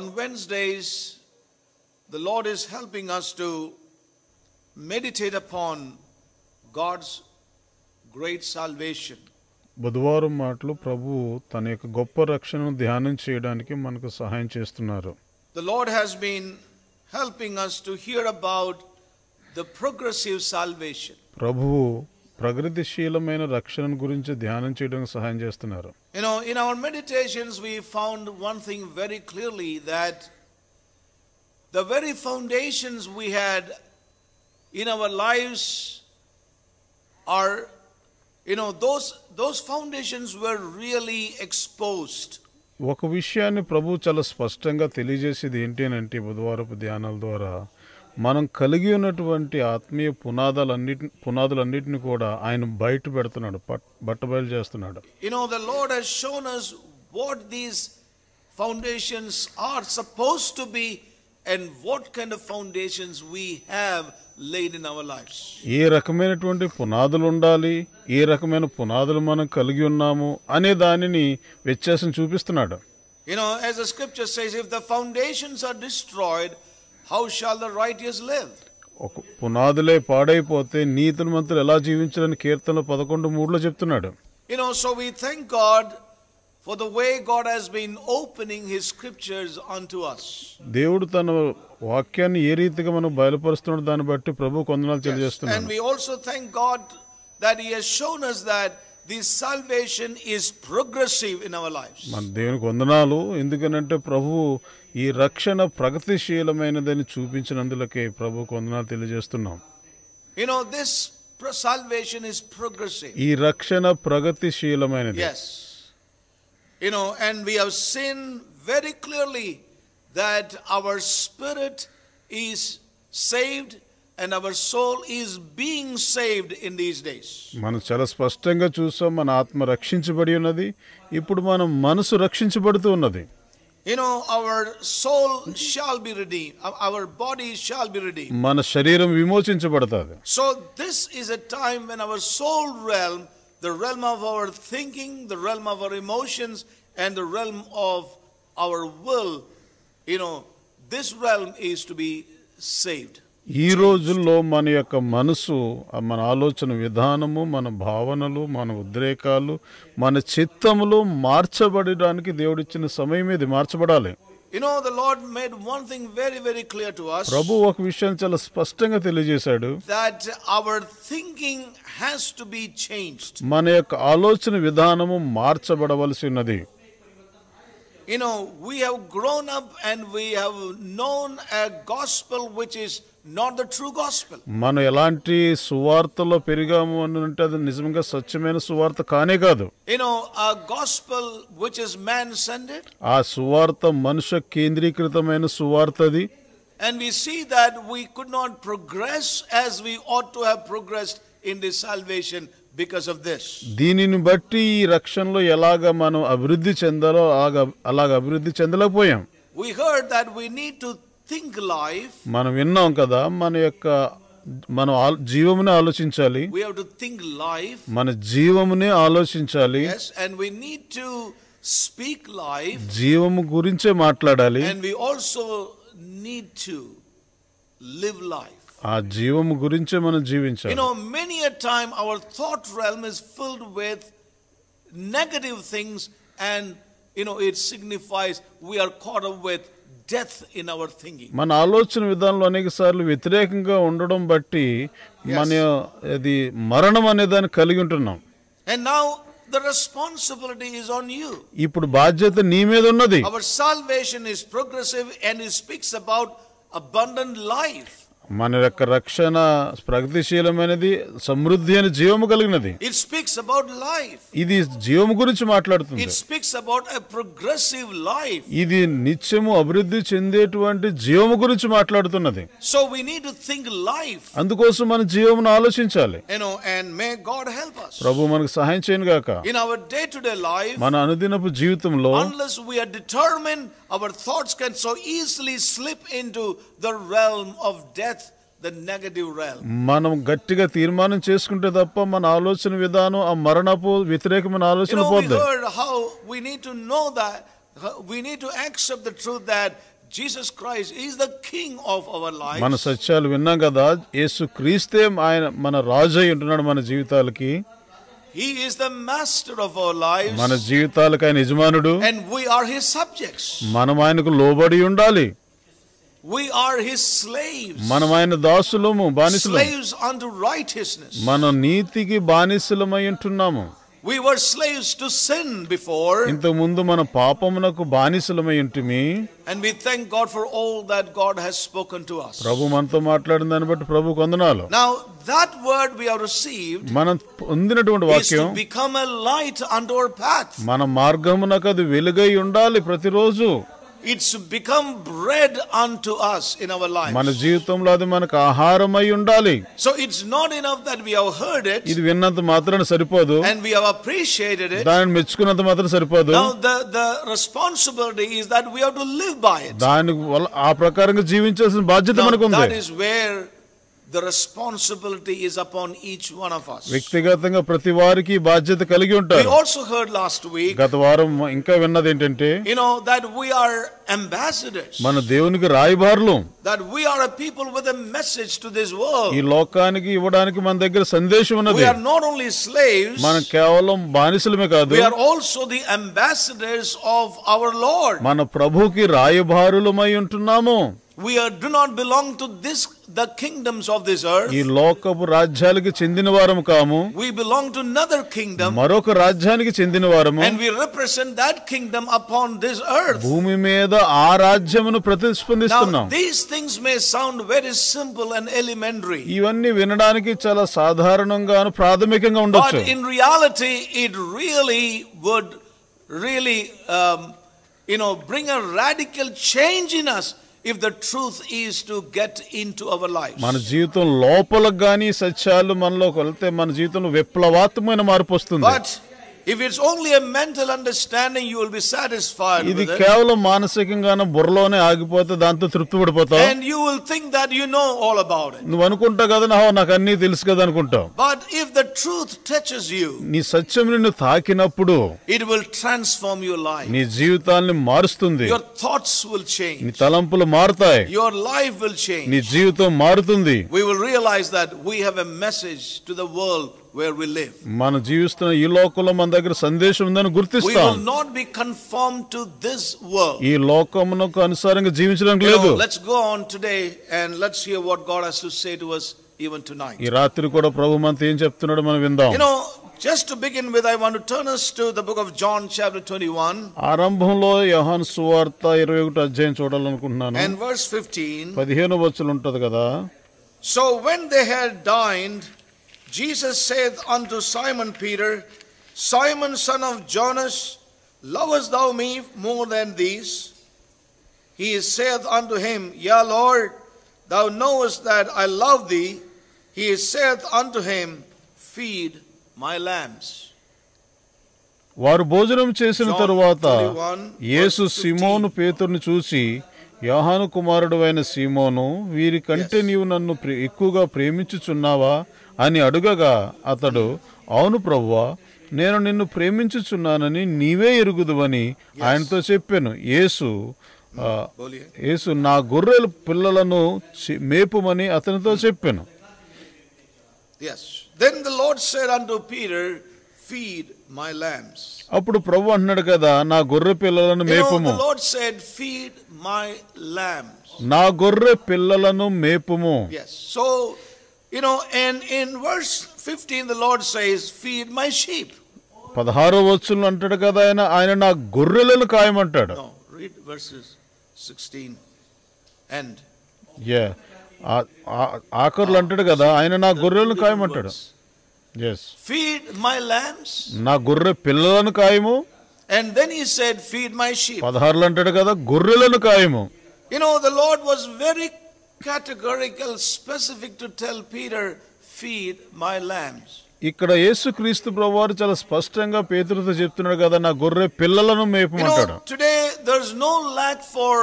On Wednesdays, the Lord is helping us to meditate upon God's great salvation. బుధవారం మాటలు ప్రభు తన యొక్క గొప్ప రక్షణను ధ్యానం చేయడానికి మనకు సహాయం చేస్తున్నారు The Lord has been helping us to hear about the progressive salvation. ప్రభువు ప్రగతిశీలమైన రక్షణ గురించి ధ్యానం చేయడం సహాయం చేస్తున్నారు. You know in our meditations we found one thing very clearly that the very foundations we had in our lives are you know those those foundations were really exposed ఒక విషయాన్ని ప్రభు చాలా స్పష్టంగా తెలియజేసేది ఏంటి అని అంటే బుధవారపు ధ్యానాల ద్వారా మనం కలిగి ఉన్నటువంటి ఆత్మీయ పునాదాలన్నిటి పునాదులన్నిటిని కూడా ఆయన బయట పెడుతున్నాడు బట్టబయలు చేస్తున్నాడు. You know the Lord has shown us what these foundations are suppose to be and what kind foundations we have laid in our lives ఏ రకమైనటువంటి పునాదులు ఉండాలి ఏ రకమైన పునాదులు మనం కలిగి ఉన్నాము అనే దానిని వ్యత్యాసం చూపిస్తున్నాడు. You know as the scripture says if the foundations are destroyed how shall the righteous live? ఒక పునాదులే పాడైపోతే నీతిని మంతులు ఎలా జీవించాలని కీర్తనలు పదకొండు మూడులో చెప్తున్నాడు You know, so we thank God for the way God has been opening His scriptures unto us. దేవుడు తన వాక్యాన్ని ఏ రీతిగా మనం బయలుపరుస్తున్నాడు దాన్ని బట్టి ప్రభు కొందనాలు And తెలియజేస్తున్నాడు we also thank God that He has shown us that this salvation is progressive in our lives. మన దేవునికి వందనాలు ఎందుకనంటే ప్రభు ఈ రక్షణ ప్రగతిశీలమైనదని చూపించినందులకే ప్రభు వందనాలు తెలియజేస్తున్నాం You know, this pro- salvation is progressive. ఈ రక్షణ ప్రగతిశీలమైనది Yes. You know, and we have seen very clearly that our spirit is saved and our soul is being saved in these days. మనం చాలా స్పష్టంగా చూసాం మన ఆత్మ రక్షించబడి ఉన్నది ఇప్పుడు మనం మనసు రక్షించబడుతూ ఉన్నది You know, our soul shall be redeemed, our- our body shall be redeemed. మన శరీరం విమోచించబడుతుంది So, this is a time when our soul realm, the realm of our thinking, the realm of our emotions, and the realm of our will, you know, this realm is to be saved. ఈ రోజుల్లో మన యొక్క మనసు మన ఆలోచన విధానము మన భావనలు మన ఉద్రేకాలు మన చిత్తములు మార్చబడడానికి దేవుడిచ్చిన సమయం ఇది మార్చబడాలి. You know, the Lord made one thing very, very clear to us. ప్రభు ఒక విషయం చాలా స్పష్టంగా తెలియజేశాడు. That our thinking has to be changed. మన యొక్క ఆలోచన విధానము మార్చబడవలసి ఉన్నది. You know, we have grown up and we have known a gospel which is not the true gospel. మనం ఎలాంటి సువార్తలో పెరిగాము అని అంటే అది నిజంగా స్వచ్ఛమైన సువార్త కానే కాదు You know, a gospel which is man centered, ఆ సువార్త మనుష్య కేంద్రీకృతమైన సువార్త అది and we see that we could not progress as we ought to have progressed in this salvation because of this దీనిని బట్టి ఈ రక్షణలో ఎలాగ మనం అభివృద్ధి చెందాలో అలాగ అభివృద్ధి చెందలేకపోయాం. We heard that we need to think life మనం విన్నాం కదా మన యొక్క మనం జీవమునే ఆలోచించాలి. We have to think life మన జీవమునే ఆలోచించాలి. Yes and we need to speak life. జీవము గురించే మాట్లాడాలి. And we also need to live life. ఆ జీవము గురించే మనం జీవించాలి know, many a time our thought realm is filled with negative things, and you know, it signifies we are caught up with death in our thinking. మన ఆలోచన విధానంలో అనేక సార్లు వ్యతిరేకంగా ఉండడం బట్టి మన అది మరణం అనే దాన్ని కలిగి ఉంటున్నాం And now the responsibility is on you. ఇప్పుడు బాధ్యత నీ మీద ఉన్నది Our salvation is progressive and it speaks about abundant life. మన యొక్క రక్షణ ప్రగతిశీలమైనది సమృద్ధి అని జీవము కలిగినది. ఇట్ స్పీక్స్ అబౌట్ లైఫ్ ఇది జీవము గురించి మాట్లాడుతుంది. It speaks about a progressive life ఇది నిత్యము అభివృద్ధి చెందేటువంటి జీవము గురించి మాట్లాడుతున్నది. So we need to think life అందుకోసం మన జీవమును ఆలోచించాలి. You know and may God help us. ప్రభు మనకు సహాయం చేయను గాక. In our day to day life మన అనుదినపు జీవితంలో unless we are determined our thoughts can so easily slip into the realm of death మనం గట్టిగా తీర్మానం చేసుకుంటే తప్ప మన ఆలోచన విధానం ఆ మరణపు వ్యతిరేకమైన ఆలోచన Jesus Christ is the king of our lives. మన సత్యాలు విన్నాం కదా యేసు క్రీస్తే ఆయన మన రాజు ఉంటున్నాడు మన జీవితాలకి He is the master of our lives. మన జీవితాలకు ఆయన యజమానుడు and we are his subjects. మనం ఆయనకు లోబడి ఉండాలి We are his slaves. మనం ఆయన దాసులము బానిసలు Slaves unto righteousness. మన నీతికి బానిసలమై ఉంటున్నాము We were slaves to sin before. ఇంతకు ముందు మన పాపమునకు బానిసలమై ఉంటిమి And we thank God for all that God has spoken to us. ప్రభు మనతో మాట్లాడిన దాన్ని బట్టి ప్రభు కొందనాలు Now, that word we have received మనం పొందినటువంటి is వాక్యం to become a light unto our path. మన మార్గమునకు అది వెలుగై ఉండాలి ప్రతిరోజు it's become bread on to us in our life మన జీవితంలో అది మనకు ఆహారం అయి ఉండాలి. So it's not enough that we have heard it ఇది విన్నంత మాత్రమే సరిపోదు. And we have appreciated it దాన్ని మెచ్చుకున్నంత మాత్రమే సరిపోదు. Now the the responsibility is that we have to live by it దాని ఆ ప్రకారంగా జీవించాల్సిన బాధ్యత మనకు ఉంది that is where the responsibility is upon each one of us. వ్యక్తిగతంగా ప్రతి వారికి ఈ బాధ్యత కలిగి We ఉంటారు also heard last week, గత వారం ఇంకా విన్నది ఏంటంటే you know, that we are ambassadors, మన దేవునికి రాయబారులు that we are a people with a message to this world. ఈ లోకానికి ఇవ్వడానికి మన దగ్గర సందేశం ఉన్నది We are not only slaves, మనం కేవలం బానిసలమే కాదు we are also the ambassadors of our Lord. మన ప్రభుకి రాయబారులమై ఉంటున్నాము We are, do not belong to this the kingdoms of this earth. ఈ లోకపు రాజ్యాలకి చెందిన వారము కాము We belong to another kingdom మరొక రాజ్యానికి చెందిన వారము and we represent that kingdom upon this earth. భూమి మీద ఆ రాజ్యమును Now, ప్రతిస్పందిస్తున్నాం these things may sound very simple and elementary, ఇవన్నీ వినడానికి చాలా సాధారణంగాను ప్రాథమికంగా but ఉండొచ్చు in reality, it really would really, um, you know, bring a radical change in us If the truth is to get into our lives. మన జీవితం లోపలకు గాని ఈ సత్యాలు మనలోకి వెళ్తే మన జీవితంలో విప్లవాత్మకమైన మార్పు వస్తుంది But if it's only a mental understanding, you will be satisfied ఇది with it. కేవలం మానసికంగానే బుర్రలోనే ఆగిపోతే దాంతో తృప్తి పడిపోతావు And you will think that you know all about it. నువ్వు అనుకుంటావు కదా నా నాకు అన్నీ తెలుసు కదా అనుకుంటావు But if the truth touches you, నీ సత్యం నిన్ను తాకినప్పుడు it will transform your life. నీ జీవితాన్ని మారుస్తుంది Your thoughts will నీ change. తలంపులు మారుతాయి Your life will change. నీ జీవితం మారుతుంది We will realize that we have a message to the world where we live. మనం జీవిస్తున్న ఈ లోకంలో మన దగ్గర సందేశం ఉందని We గుర్తిస్తాం will not be conformed to this world. ఈ లోకమునకు అనుసారంగా జీవించడానికి You లేదు know, let's go on today and let's hear what God has to say to us even tonight. ఈ రాత్రి కూడా ప్రభు మనతో ఏం చెప్తున్నాడో మనం విందాం You know, just to begin with, I want to turn us to the book of John, chapter 21, ఆరంభంలో యోహాను సువార్త ఇరవై ఒకటి అధ్యాయం చూడాలనుకుంటున్నాను and verse 15. పదిహేను వచ్చులు ఉంటది కదా So when they had dined, Jesus saith unto Simon Peter, Simon, son of Jonas, lovest thou me more than these? He saith unto him, Yea, Lord, thou knowest that I love thee. He saith unto him, Feed my lambs. వారు భోజనం చేసిన తరువాత 21, యేసు verse 15. సిమోను పేతుర్ని చూసి యోహాను కుమారుడు అయిన సీమోను వీరి కంటే నీవు నన్ను ఎక్కువగా ప్రేమించుచున్నావా అని అడుగగా అతడు అవును ప్రభువా నేను నిన్ను ప్రేమించుచున్నానని నీవే ఎరుగుదువని ఆయనతో చెప్పాను యేసు Boliye. యేసు నా గొర్రెల పిల్లలను మేపుమని అతనితో చెప్పాను Yes. Then the Lord said unto Peter, Feed my lambs. అప్పుడు ప్రభు అంటున్నాడు కదా నా గొర్రె పిల్లలను మేపుము the Lord said, Feed my lambs. నా గొర్రె పిల్లలను మేపుము Yes. So, you know, and in verse 15, the Lord says, Feed my sheep. పదహారో వచ్చులు అంటాడు కదా ఆయన ఆయన నా గొర్రెలను కాయమంటాడు No, read verses 16 and Yeah. ఆ- ఆ- ఆఖరులు అంటాడు కదా ఆయన నా గొర్రెలను కాయమంటాడు ఎస్ feed my lambs. నా గొర్రె పిల్లలను కాయము And then he said, Feed my sheep. పదహారులు అంటాడు కదా గొర్రెలను కాయము You know, the Lord was very categorical, specific to tell Peter, Feed my lambs. ఇక్కడ యేసుక్రీస్తు ప్రభువారు చాలా స్పష్టంగా పేతులతో చెప్తున్నాడు కదా నా గొర్రె పిల్లలను మేపమంటాడు know, today there's no lack for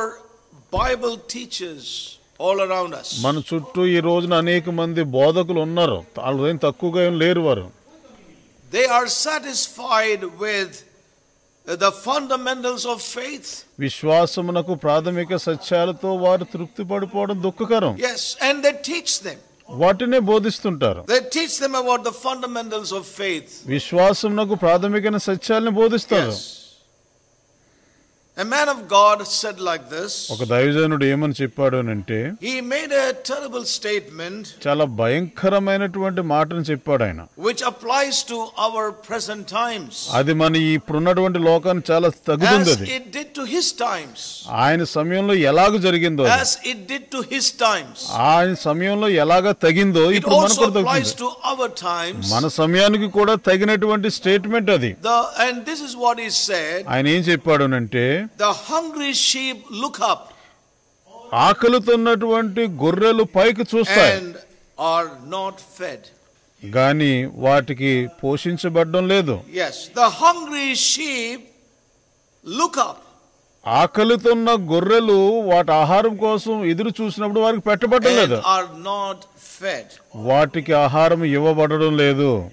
Bible teachers all around us. మన చుట్టూ ఈ రోజున అనేక మంది బోధకులు ఉన్నారు వాళ్ళు ఏం తక్కువగా ఏం లేరు వారు They are satisfied with the fundamentals of faith. విశ్వాసమునకు ప్రాథమిక సత్యాలతో వారు తృప్తి పడిపోవడం దుఃఖకరం Yes, and they teach them. వాటినే బోధిస్తుంటారు They teach them about the fundamentals of faith. విశ్వాసమునకు ప్రాథమిక సత్యాలను బోధిస్తారు Yes. A man of God said like this. ఒక దైవజనుడు ఏమని చెప్పాడు అని అంటే He made a terrible statement చాలా భయంకరమైనటువంటి మాటను చెప్పాడు ఆయన which applies to our present times. అది మన ఇప్పుడున్నటువంటి లోకానికి చాలా తగుతుంది As అది it did to his times. ఆయన సమయంలో ఎలాగ జరిగిందో. As it did to his times. ఆయన సమయంలో ఎలాగ తగిందో ఇప్పుడు మనకు also కూడా applies తగ్గుతుంది to our times. మన సమయానికి కూడా తగినటువంటి స్టేట్మెంట్ అది The, and this is what he said ఆయన ఏం చెప్పాడు అంటే The hungry sheep look up ఆకలితున్నటువంటి గొర్రెలు పైకి చూస్తాయి and are not fed. గాని వాటికి పోషించబడడం లేదు Yes, the hungry sheep look up ఆకలితున్న గొర్రెలు వాటి ఆహారం కోసం ఎదురు చూసినప్పుడు వారికి పెట్టబడడం లేదు. వాటికి ఆహారం ఇవ్వబడడం లేదు.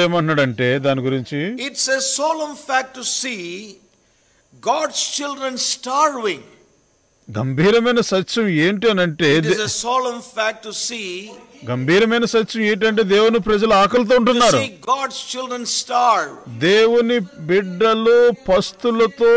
ఏమంటున్నాడంటే దాని గురించి ఇట్స్ ఫ్యాక్ట్ గాడ్స్ చిల్డ్రన్ గంభీరమైన సత్యం ఏంటి అని అంటే ఫ్యాక్ట్ సీ గంభీరమైన సత్యం ఏంటంటే దేవుని ప్రజలు ఆకలితో ఉంటున్నారు. దేవుని బిడ్డలు పస్తులతో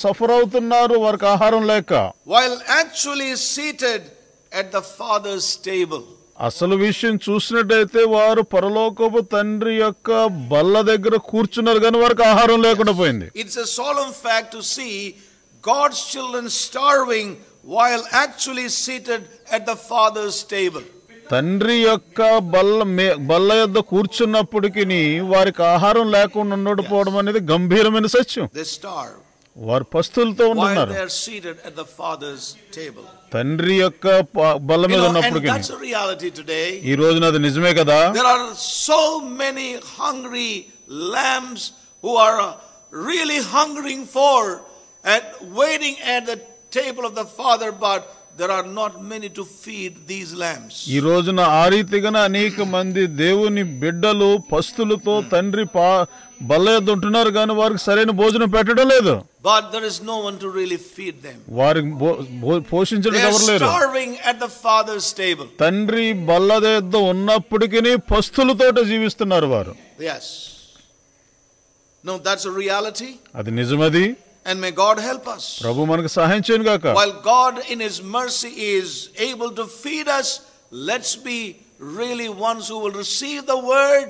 సఫర్ అవుతున్నారు వారికి ఆహారం లేక. While actually seated at the Father's table అసలు విషయం చూసినట్టయితే వారు పరలోకపు తండ్రి యొక్క బల్ల దగ్గర కూర్చున్నారు కానీ వారికి ఆహారం లేకుండా పోయింది. It's a solemn fact to see God's children starving while actually seated at the Father's table తండ్రి యొక్క బల్ల మే బల్ల యొద్ కూర్చున్నప్పటికీ వారికి ఆహారం లేకుండా ఉండకపోవడం అనేది గంభీరమైన సత్యం. వారు పస్తులతో ఉన్నారు తండ్రి యొక్క బల్ల మీద ఉన్నప్పుడు ఈ రోజున అది నిజమే కదా? So many hungry lambs who are really hungering for and waiting at the table of the Father but there are not many to feed these lambs. ఈ రోజున ఆ రీతిగాన అనేక మంది దేవుని బిడ్డలు పస్తులతో తండ్రి బల్ల ఉంటున్నారు కానీ వారికి సరైన భోజనం పెట్టడం లేదు But there is no one to really feed them. భో- పోషించడం They are ఎవరు లేరు starving at the Father's table. తండ్రి బల్ల యొద్ద ఉన్నప్పటికీ పస్తులతోట జీవిస్తున్నారు వారు Yes. No, that's a reality, అది నిజమది and may God help us. ప్రభు మనకు సహాయం చేయను గాక While God, in His mercy, is able to feed us, let's be really ones who will receive the word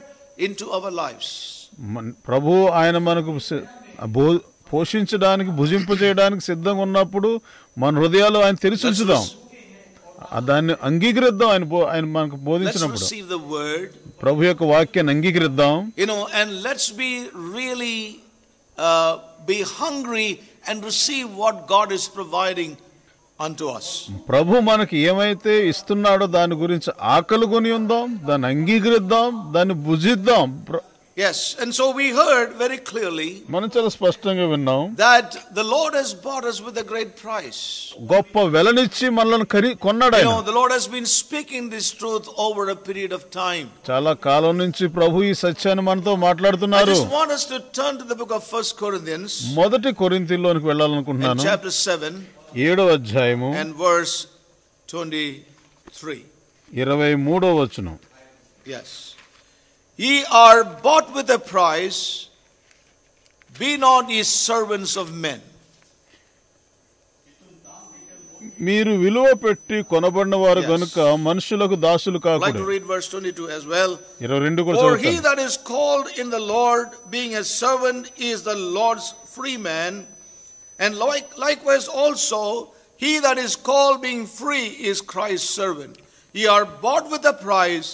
into our lives. మన- ప్రభు ఆయన మనకు C- భో- పోషించడానికి భుజింపు చేయడానికి సిద్ధంగా ఉన్నప్పుడు మన హృదయాలు ఆయన తెరిచి Let's, ఉంచుదాం rec- ఆ దాన్ని అంగీకరిద్దాం ఆయన బో- ఆయన మనకు let's బోధించినప్పుడు receive the word, ప్రభు యొక్క వాక్యాన్ని అంగీకరిద్దాం you know, and let's be really uh, be hungry and receive what God is providing unto ప్రభు మనకి ఏమైతే ఇస్తున్నాడో దాని గురించి ఆకలి కొని ఉందాం దాన్ని అంగీకరిద్దాం దాన్ని భుజిద్దాం. Yes, and so we heard very clearly మనం చాలా స్పష్టంగా విన్నాం that the Lord has bought us with a great price. గొప్ప వెలనిచ్చి మనల్ని కరి కొన్నాడు You ఆయన know, the Lord has been speaking this truth over a period of time. చాలా కాలం నుంచి ప్రభు ఈ సత్యాన్ని మనతో I మాట్లాడుతున్నారు just want us to turn to the book of First Corinthians మొదటి కొరింతిలోనికి and వెళ్ళాలనుకుంటున్నాను chapter 7 ఏడవ అధ్యాయము and verse 23. ఇరవై మూడో వచనం Yes. Ye are bought with a price, be not ye servants of men. మీరు విలువ పెట్టి కొనబడిన వారు Yes. గనుక మనుషులకు దాసులు I'd like కాకూడదు to read verse 22 as well. ఇరవై రెండు కూడా For he చదువుతాను that is called in the Lord, being a servant, is the Lord's free man. And like, likewise also, he that is called being free is Christ's servant. Ye are bought with a price,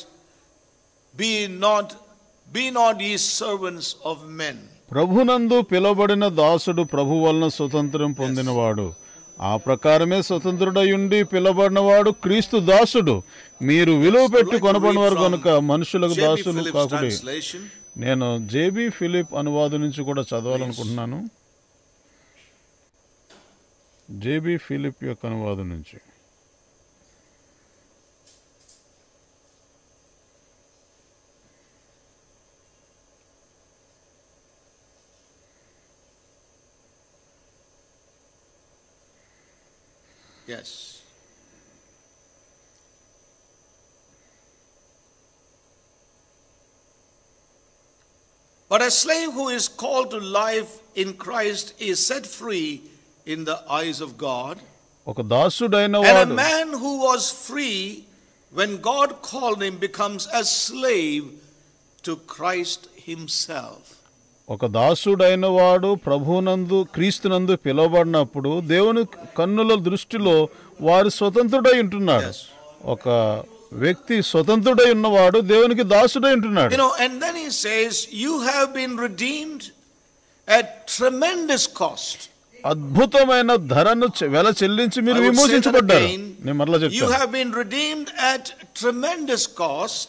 Not ye servants of men. ప్రభునందు పిలువబడిన దాసుడు ప్రభు వలన స్వతంత్రం పొందినవాడు ఆ ప్రకారమే స్వతంత్రుడయుండి పిలువబడినవాడు క్రీస్తు దాసుడు మీరు విలువ పెట్టి కొనబడిన వారు కనుక మనుషులకు. దాసులు కాకుడి. నేను జేబి ఫిలిప్ అనువాదం నుంచి కూడా చదవాలనుకుంటున్నాను జేబి ఫిలిప్ యొక్క అనువాదం నుంచి Yes. But a slave who is called to life in Christ is set free in the eyes of God. ఒక దాసుడైన And a వాడు man who was free when God called him becomes a slave to Christ himself. ఒక దాసుడైన వాడు ప్రభునందు క్రీస్తునందు పిలువబడినప్పుడు దేవుని కన్నుల దృష్టిలో వారు స్వతంత్రుడై ఉంటున్నాడు. ఒక వ్యక్తి స్వతంత్రుడై ఉన్నవాడు దేవునికి దాసుడై ఉంటున్నాడు You know, and then he says, You have been redeemed at tremendous cost. అద్భుతమైన ధరను వెల చెల్లించి మీరు విమోచించబడ్డారు. నేను మరలా You చెప్తాను have been redeemed at tremendous cost.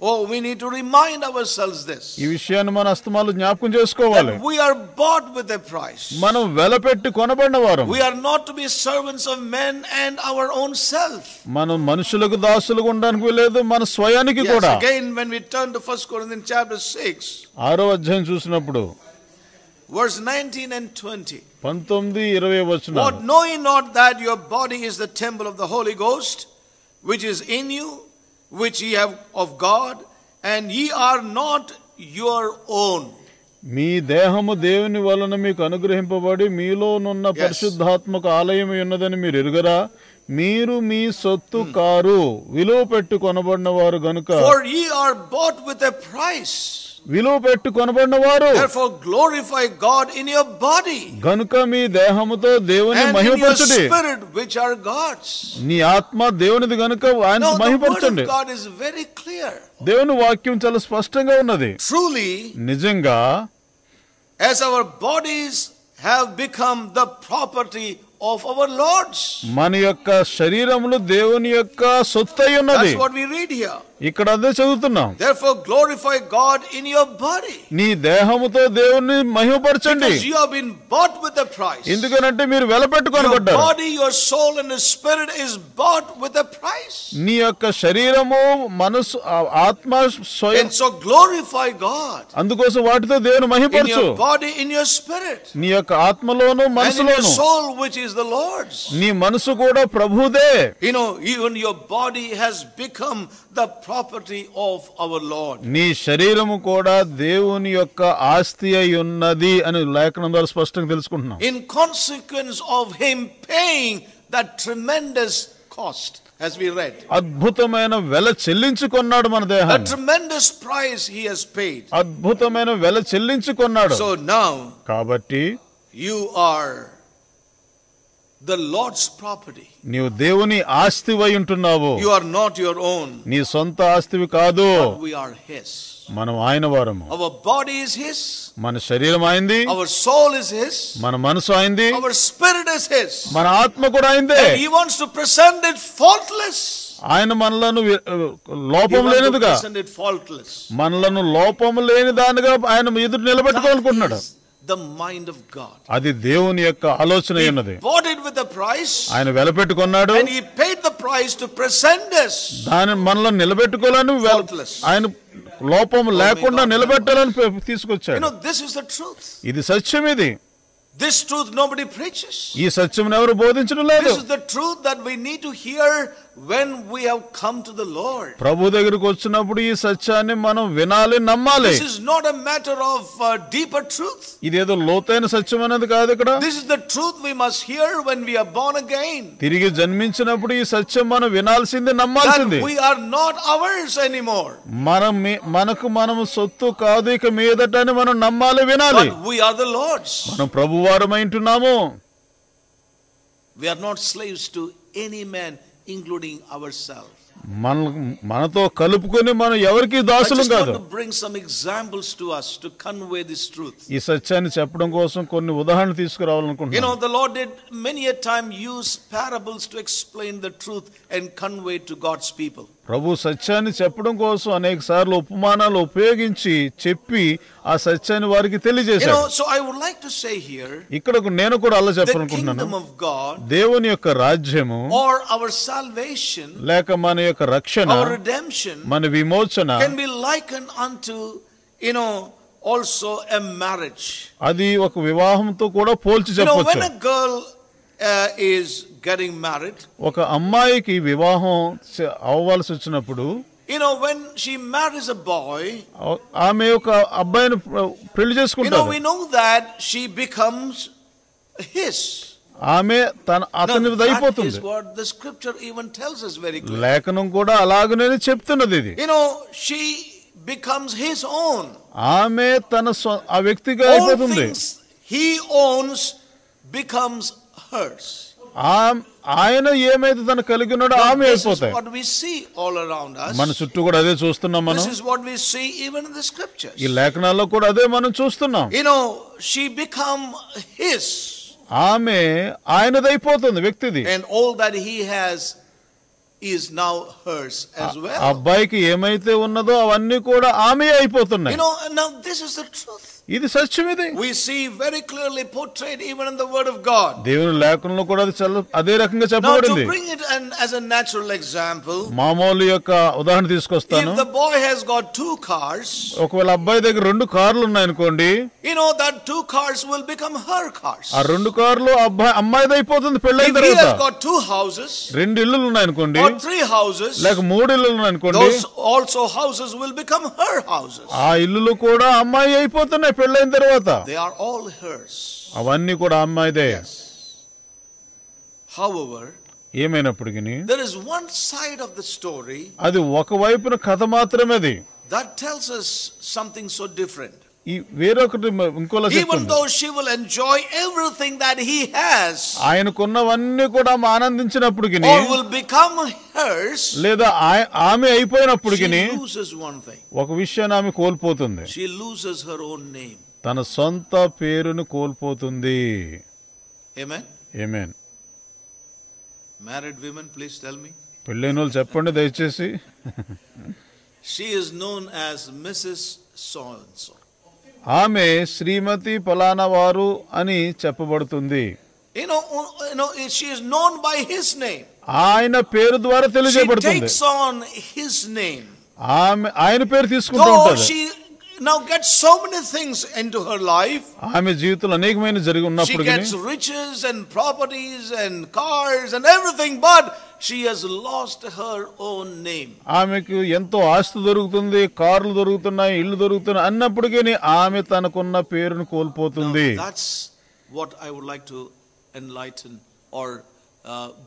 Oh, we need to remind ourselves this. ఈ విషయాన్ని మన అస్తమాలు జ్ఞాపకం చేసుకోవాలి That we are bought with a price. మనం వెలపెట్టి కొనబడిన వారు We are not to be servants of men and our own self. మనం మనుషులకు దాసులుగా ఉండడానికి లేదు మన స్వయానికి Yes, కూడా again, when we turn to 1 Corinthians chapter 6, ఆరో అధ్యాయం చూసినప్పుడు verse 19 and 20. పంతొమ్మిది ఇరవై వచ్చిన What know ye not that your body is the temple of the Holy Ghost, which is in you, which ye have of God, and ye are not your own? మీ దేహము దేవుని వలన మీకు అనుగ్రహింపబడి మీలోనున్న Yes. పరిశుద్ధాత్మక ఆలయం ఉన్నదని మీరు ఎరుగరా మీరు మీ సొత్తు కారు విలువ పెట్టు కొనబడిన వారు గనుక For ye are bought with a price. విలువ పెట్టు కొనబడిన వారు glorify God in your body గనుక మీ దేహముతో దేవుని మహిమపరచండి. విచ్ ఆర్ గాడ్స్ నీ ఆత్మ దేవునిది గనుక ఆయన మహిమపరచండి. వెరీ క్లియర్ దేవుని వాక్యం చాలా స్పష్టంగా ఉన్నది. ట్రూలీ నిజంగా as our bodies have become the property of our Lord's మన యొక్క శరీరములు దేవుని యొక్క సొత్తు అయి ఉన్నది వాట్ వి రీడ్ హియర్ ఇక్కడ అదే చదువుతున్నాం Therefore, glorify God in your body. నీ దేహముతో దేవుణ్ణి మహిమపరచండి Because you have been bought with a price. ఎందుకనంటే మీరు Your వెలపెట్టుకొనబడ్డారు body, your soul, and your spirit is bought with a price. నీ యొక్క శరీరము మనసు ఆ ఆత్మ స్వయం And so glorify God అందుకోసం వాటితో దేవుని in మహిమపరచు your body, in your spirit, నీ యొక్క ఆత్మలోను and in your మనసులోను soul, which is the Lord's. నీ మనసు కూడా ప్రభుదే You know, even your body has become the property of our Lord. నీ శరీరము కూడా దేవుని యొక్క ఆస్తి అయి ఉన్నది అని లేఖనం ద్వారా స్పష్టంగా తెలుసుకుంటున్నాం In consequence of Him paying that tremendous cost, as we read. అద్భుతమైన వెల చెల్లించుకున్నాడు మన A దేహాన్ని tremendous price He has paid. అద్భుతమైన వెల చెల్లించుకున్నాడు So now కాబట్టి you are the Lord's property. నీవు దేవుని ఆస్తివై ఉంటున్నావు You are not your own, నీ సొంత ఆస్తివి కాదు we are His. మనం ఆయన వారము Our body is His, మన శరీరం అయింది our soul is His, మన మనసు అయింది our spirit is His. మన ఆత్మ కూడా And He wants to present it faultless. ఆయన మనలను వి- లోపం లేనిదిగా. మనలను లోపము లేని దానిగా ఆయన ఎదురు నిలబెట్టుకోవాలనుకుంటున్నాడు the mind of God. అది దేవుని యొక్క ఆలోచన He ఉన్నది bought it with a price, ఆయన వెలపెట్టుకున్నాడు and He paid the price to present us. దాని మనల్ని నిలబెట్టుకోవాలని వెల- Faultless. ఆయన లోపం లేకుండా God. నిలబెట్టాలని పె- You తీసుకొచ్చాడు know, this is the truth. ఇది సత్యం ఇది This truth nobody preaches. ఈ సత్యం ఎవరు బోధించడం లేదు This is the truth that we need to hear when we have come to the Lord. ప్రభు దగ్గరకు వచ్చినప్పుడు ఈ సత్యాన్ని మనం వినాలి నమ్మాలి This is not a matter of uh, deeper truth. ఇదేదో లోతైన సత్యం అనేది కాదు ఇక్కడ This is the truth we must hear when we are born again. తిరిగి జన్మించినప్పుడు ఈ సత్యం మనం వినాల్సింది That నమ్మాల్సింది we are not ours anymore, మనం మీ- మనకు మనము సొత్తు కాదు ఇక మీదట అని మనం నమ్మాలి వినాలి but we are the Lord's. మనం ప్రభువారమై ఉంటున్నాము We are not slaves to any man, including ourselves. మన మనతో కలుపుకొని మనం ఎవరికి I దాసులం just కాదు want to bring some examples to us to convey this truth. ఈ సత్యాన్ని చెప్పడం కోసం కొన్ని ఉదాహరణలు You తీసుకురావాలనుకుంటున్నాను know, the Lord did many a time use parables to explain the truth and convey to God's people. ప్రభు సత్యాన్ని చెప్పడం కోసం అనేక సార్లు ఉపమానాలు ఉపయోగించి చెప్పి ఆ సత్యాన్ని వారికి తెలియజేశారు ఇక్కడ నేను కూడా అలా చెప్పాలనుకుంటున్నాను. దేవుని యొక్క రాజ్యము లేక మన యొక్క రక్షణ మన విమోచన ఆల్సో మ్యారేజ్ అది ఒక వివాహంతో కూడా పోల్చి చెప్పవచ్చు ఒక అమ్మాయికి వివాహం అవ్వాల్సి వచ్చినప్పుడు you know, when she marries a boy, ఆ- ఆమె ఒక అబ్బాయిని పెళ్లి you know, చేసుకుంటారు we know that she becomes his. ఆమె తన Now, అతనిది that అయిపోతుంది is what the scripture even tells us very clearly. లేఖనం కూడా అలాగనే చెప్తున్నది ఇది You know, she becomes his own. ఆమె తన స్వ- ఆ వ్యక్తిగా All అయిపోతుంది things he owns becomes hers. ఆయన ఏమైతే తన కలిగి ఉన్నాడో ఆమె అయిపోతాయి. మన చుట్టూ కూడా అదే చూస్తున్నాం వాట్ వి సీ ఈ లేఖనాల్లో కూడా అదే మనం చూస్తున్నాం. You know she become his ఆమె ఆయనదైపోతుంది వ్యక్తిది. All that he now hers as అబ్బాయికి ఏమైతే ఉన్నదో అవన్నీ కూడా ఆమె అయిపోతున్నాయి. ఇది సత్యమేదే. We see very clearly portrayed even in the word of God దేవుని లేఖనంలో కూడా అది అదే రకంగా చెప్పబడింది. To bring it as a natural example మామూలు యొక్క ఉదాహరణ తీసుకొస్తాను. If the boy has got two cars ఒకవేళ అబ్బాయి దగ్గర రెండు కార్లు ఉన్నాయి అనుకోండి you know that two cars will become her cars ఆ రెండు కార్లు అబ్బాయి అమ్మాయిది అయిపోతుంది పెళ్ళైన తర్వాత. హస్ గాట్ టు హౌసెస్ రెండు ఇల్లులు ఉన్నాయి అనుకోండి ఆర్ 3 హౌసెస్ లైక్ మూడు ఇల్లులు ఉన్నాయి అనుకోండి those also houses will become her houses ఆ ఇల్లులు కూడా అమ్మాయి అయిపోతాయి పెళ్ళైన తర్వాత. అవన్నీ కూడా అమ్మాయిదే ఏమైనప్పటికీ అది ఒక వైపున కథ మాత్రమే అది that tells us something so different. ఈ వేరొకటి ఇంకోలా even though she will enjoy everything that he has ఆయనకున్నవన్నీ కూడా ఆనందించినప్పుడు గని ఆర్ విల్ బికమ్ హర్స్ లేదా ఆమె అయిపోయినప్పుడు గని వన్ థింగ్ ఒక విషయం ఆమె కోల్పోతుంది. She loses her own name తన సొంత పేరును కోల్పోతుంది. ఆమేన్ ఆమేన్ married women please tell me పెళ్ళైన వాళ్ళు చెప్పండి దయచేసి. She is known as Mrs so ఆమె శ్రీమతి పలానా వారు అని చెప్పబడుతుంది. ఆయన పేరు ద్వారా తెలియజేయబడుతుంది. ఆమె ఆయన పేరు తీసుకుంటూ ఉంటారు now gets so many things into her life, ఆమె జీవితంలో అనేకమైన జరిగి she ఉన్నప్పుడు gets riches and properties and cars and everything, but she has lost her own name. ఆమెకు ఎంతో ఆస్తి దొరుకుతుంది కార్లు దొరుకుతున్నాయి ఇల్లు దొరుకుతున్నాయి అన్నప్పటికీ ఆమె తనకున్న పేరును Now, కోల్పోతుంది that's what I would like to enlighten or uh,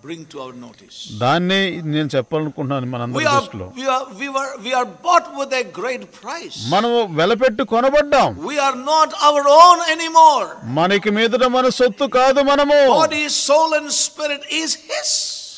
bring to our notice. దాన్నే నేను చెప్పాలనుకుంటున్నాను We మనందరి are, దృష్టిలో we are, we were, we are bought with a great price. మనం వెలపెట్టి కొనబడ్డాం We are not our own anymore. మనకి మీదట మన సొత్తు కాదు మనము Body, soul, and spirit is His.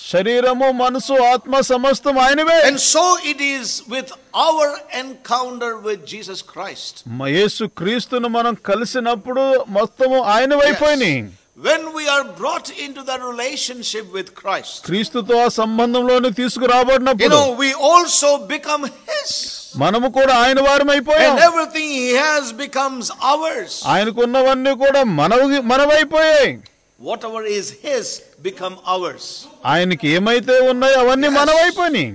శరీరము మనసు ఆత్మ సమస్తం ఆయనవే And so it is with our encounter with Jesus Christ. మ- యేసు క్రీస్తును మనం కలిసినప్పుడు మొత్తము ఆయనవైపోయినాయి When we are brought into that relationship with Christ, క్రీస్తుతో ఆ సంబంధంలోని you తీసుకురాబడినప్పుడు know, we also become His. మనము కూడా ఆయన వారమైపోయాం And everything He has becomes ours. ఆయనకున్నవన్నీ కూడా మనవి మనవైపోయాయి Whatever is His become ours. ఆయనకి ఏమైతే ఉన్నాయో అవన్నీ Yes. మనవైపోయినాయి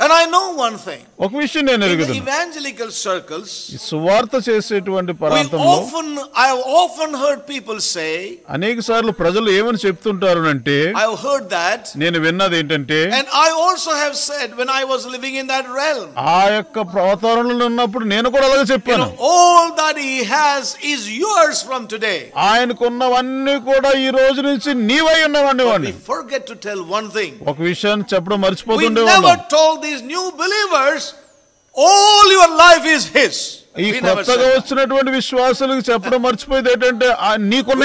And I know one thing. ఒక విషయం నేను ఎరుగుదను ఎవాంజెలికల్ సర్కిల్స్ సువార్త చేసేటువంటి ప్రాంతంలో often I often heard people say అనేక సార్లు ప్రజలు ఏమని చెప్తుంటారు అంటే ఐ హావ్ హర్డ్ దట్ నేను విన్నది ఏంటంటే and I also have said when I was living in that realm ఆ యొక్క ప్రవతారణలో ఉన్నప్పుడు నేను కూడా అలాగే చెప్పాను. All that he has is yours from today ఆయనకున్నవన్నీ కూడా ఈ రోజు నుంచి నీవై ఉన్నవన్నీ వాడి ఫర్గెట్ టెల్ వన్ థింగ్ ఒక విషయం చెప్పడం మర్చిపోతుండే వాడు we never told this new believers all your life is His. ఈ We never కొత్తగా said that. వచ్చినటువంటి విశ్వాసులకు చెప్పడం మర్చిపోయేది ఏంటంటే ఆ We నీకున్న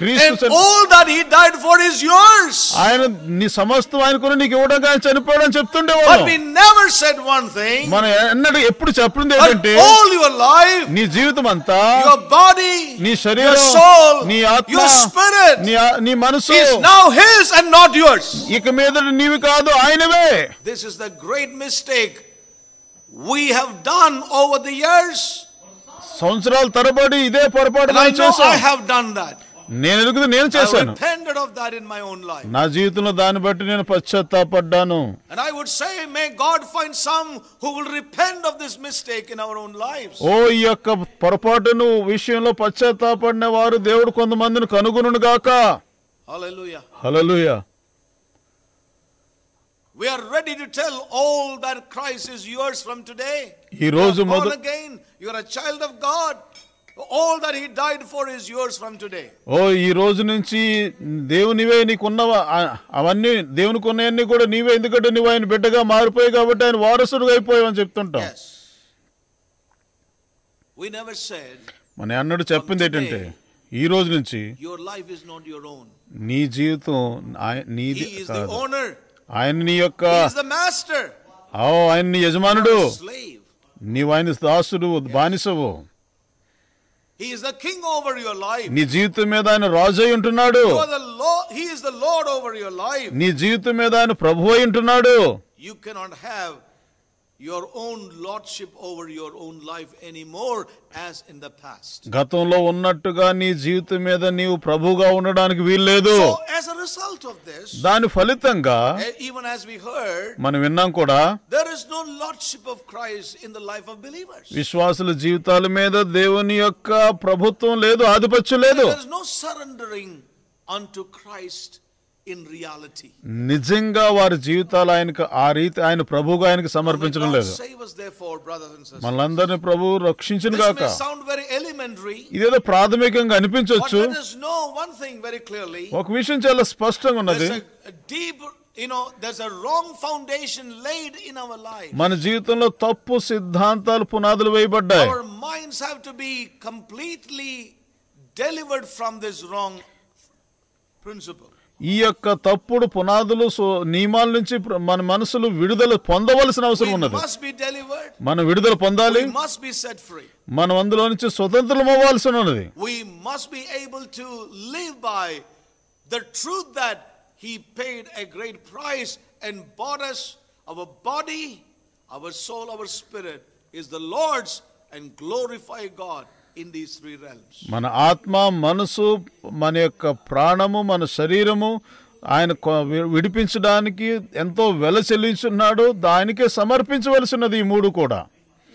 క్రీస్తు And చని- all that he died for is yours. ఆయన నీ సమస్తం ఆయన కొని నీకు ఇవ్వడం ఆయన చనిపోయాడని But చెప్తుండేవాడు we never said one thing. మనం ఎన్నడూ ఎప్పుడు చెప్పింది But ఏంటంటే all your life, నీ జీవితం అంతా your body, నీ your శరీరం soul, నీ ఆత్మ your spirit నీ ఆ- నీ మనసు is now his and not yours. ఇక మీద నీవి కాదు ఆయనవే This is the great mistake we have done over the years. సంవత్సరాల తరబడి ఇదే పొరపాటు And I మనం know I నేను ఎదుగుదు నేను చేశాను. నా జీవితంలో దాన్ని బట్టి నేను పశ్చాత్తాపడ్డాను And I would say, may God find some who will repent of this mistake in our own lives. ఓ ఈ యొక్క పొరపాటును విషయంలో పశ్చాత్తాపడిన వారు దేవుడు కొంతమందిని కనుగొనును గాక Hallelujah. We are ready to tell all that Christ is yours from today. ఈ రోజు మొదలు again. You are a child of God. All that He died for is yours from today. ఓ ఈ రోజు నుంచి దేవునివే నీకున్నవా ఆ- అవన్నీ దేవునికి ఉన్నవన్నీ కూడా నీవే ఎందుకంటే నువ్వు ఆయన బిడ్డగా మారిపోయి కాబట్టి ఆయన వారసుడుగా అయిపోయావు అని చెప్తుంటాం. We never said మన అన్నడు చెప్పింది ఏంటంటే ఈ రోజు నుంచి your life is not your own. నీ జీవితం నీది He is the కాదు owner. ఆయన నీ యొక్క He is the master. ఓ ఆయన నీ యజమానుడు. నీవు ఆయన దాసుడు బానిసవు He is the king over your life. నీ జీవితం మీద ఆయన రాజు అయి ఉంటున్నాడు You are the Lord. He is the Lord over your life. నీ జీవితం మీద ఆయన ప్రభు అయి ఉంటున్నాడు You cannot have your own lordship over your own life anymore as in the past. గతంలో ఉన్నట్టుగా నీ జీవితం మీద నీవు ప్రభుగా ఉండడానికి వీల్లేదు So, as a result of this, దాని ఫలితంగా eh, even as we heard, మనం విన్నాం కూడా there is no lordship of Christ in the life of believers. విశ్వాసుల జీవితాల మీద దేవుని యొక్క ప్రభుత్వం లేదు ఆధిపత్యం లేదు There is no surrendering unto Christ. నిజంగా వారి జీవితాలు ఆయనకు ఆ రీతి ఆయన ప్రభుగా ఆయనకు సమర్పించడం లేదు. మనందరిని ప్రభు రక్షించిన గాక elementary, ఇదేదో ప్రాథమికంగా అనిపించవచ్చు. ఒక విషయం చాలా స్పష్టంగా ఉన్నది. మన జీవితంలో తప్పు సిద్ధాంతాలు పునాదులు వేయబడ్డాయి Our minds have to be ఈ యొక్క తప్పుడు పునాదులు నియమాల నుంచి మన మనసులు విడుదల పొందవలసిన అవసరం ఉన్నది. మన విడుదల పొందాలి. మన అందులో నుంచి స్వతంత్రం అవ్వాల్సి ఉన్నది. Body our soul our spirit is the Lord's and glorify God మన ఆత్మ మనసు మన యొక్క ప్రాణము మన శరీరము ఆయన విడిపించడానికి ఎంతో వెల చెల్లించున్నాడు దానికే సమర్పించవలసినది ఈ మూడు కూడా.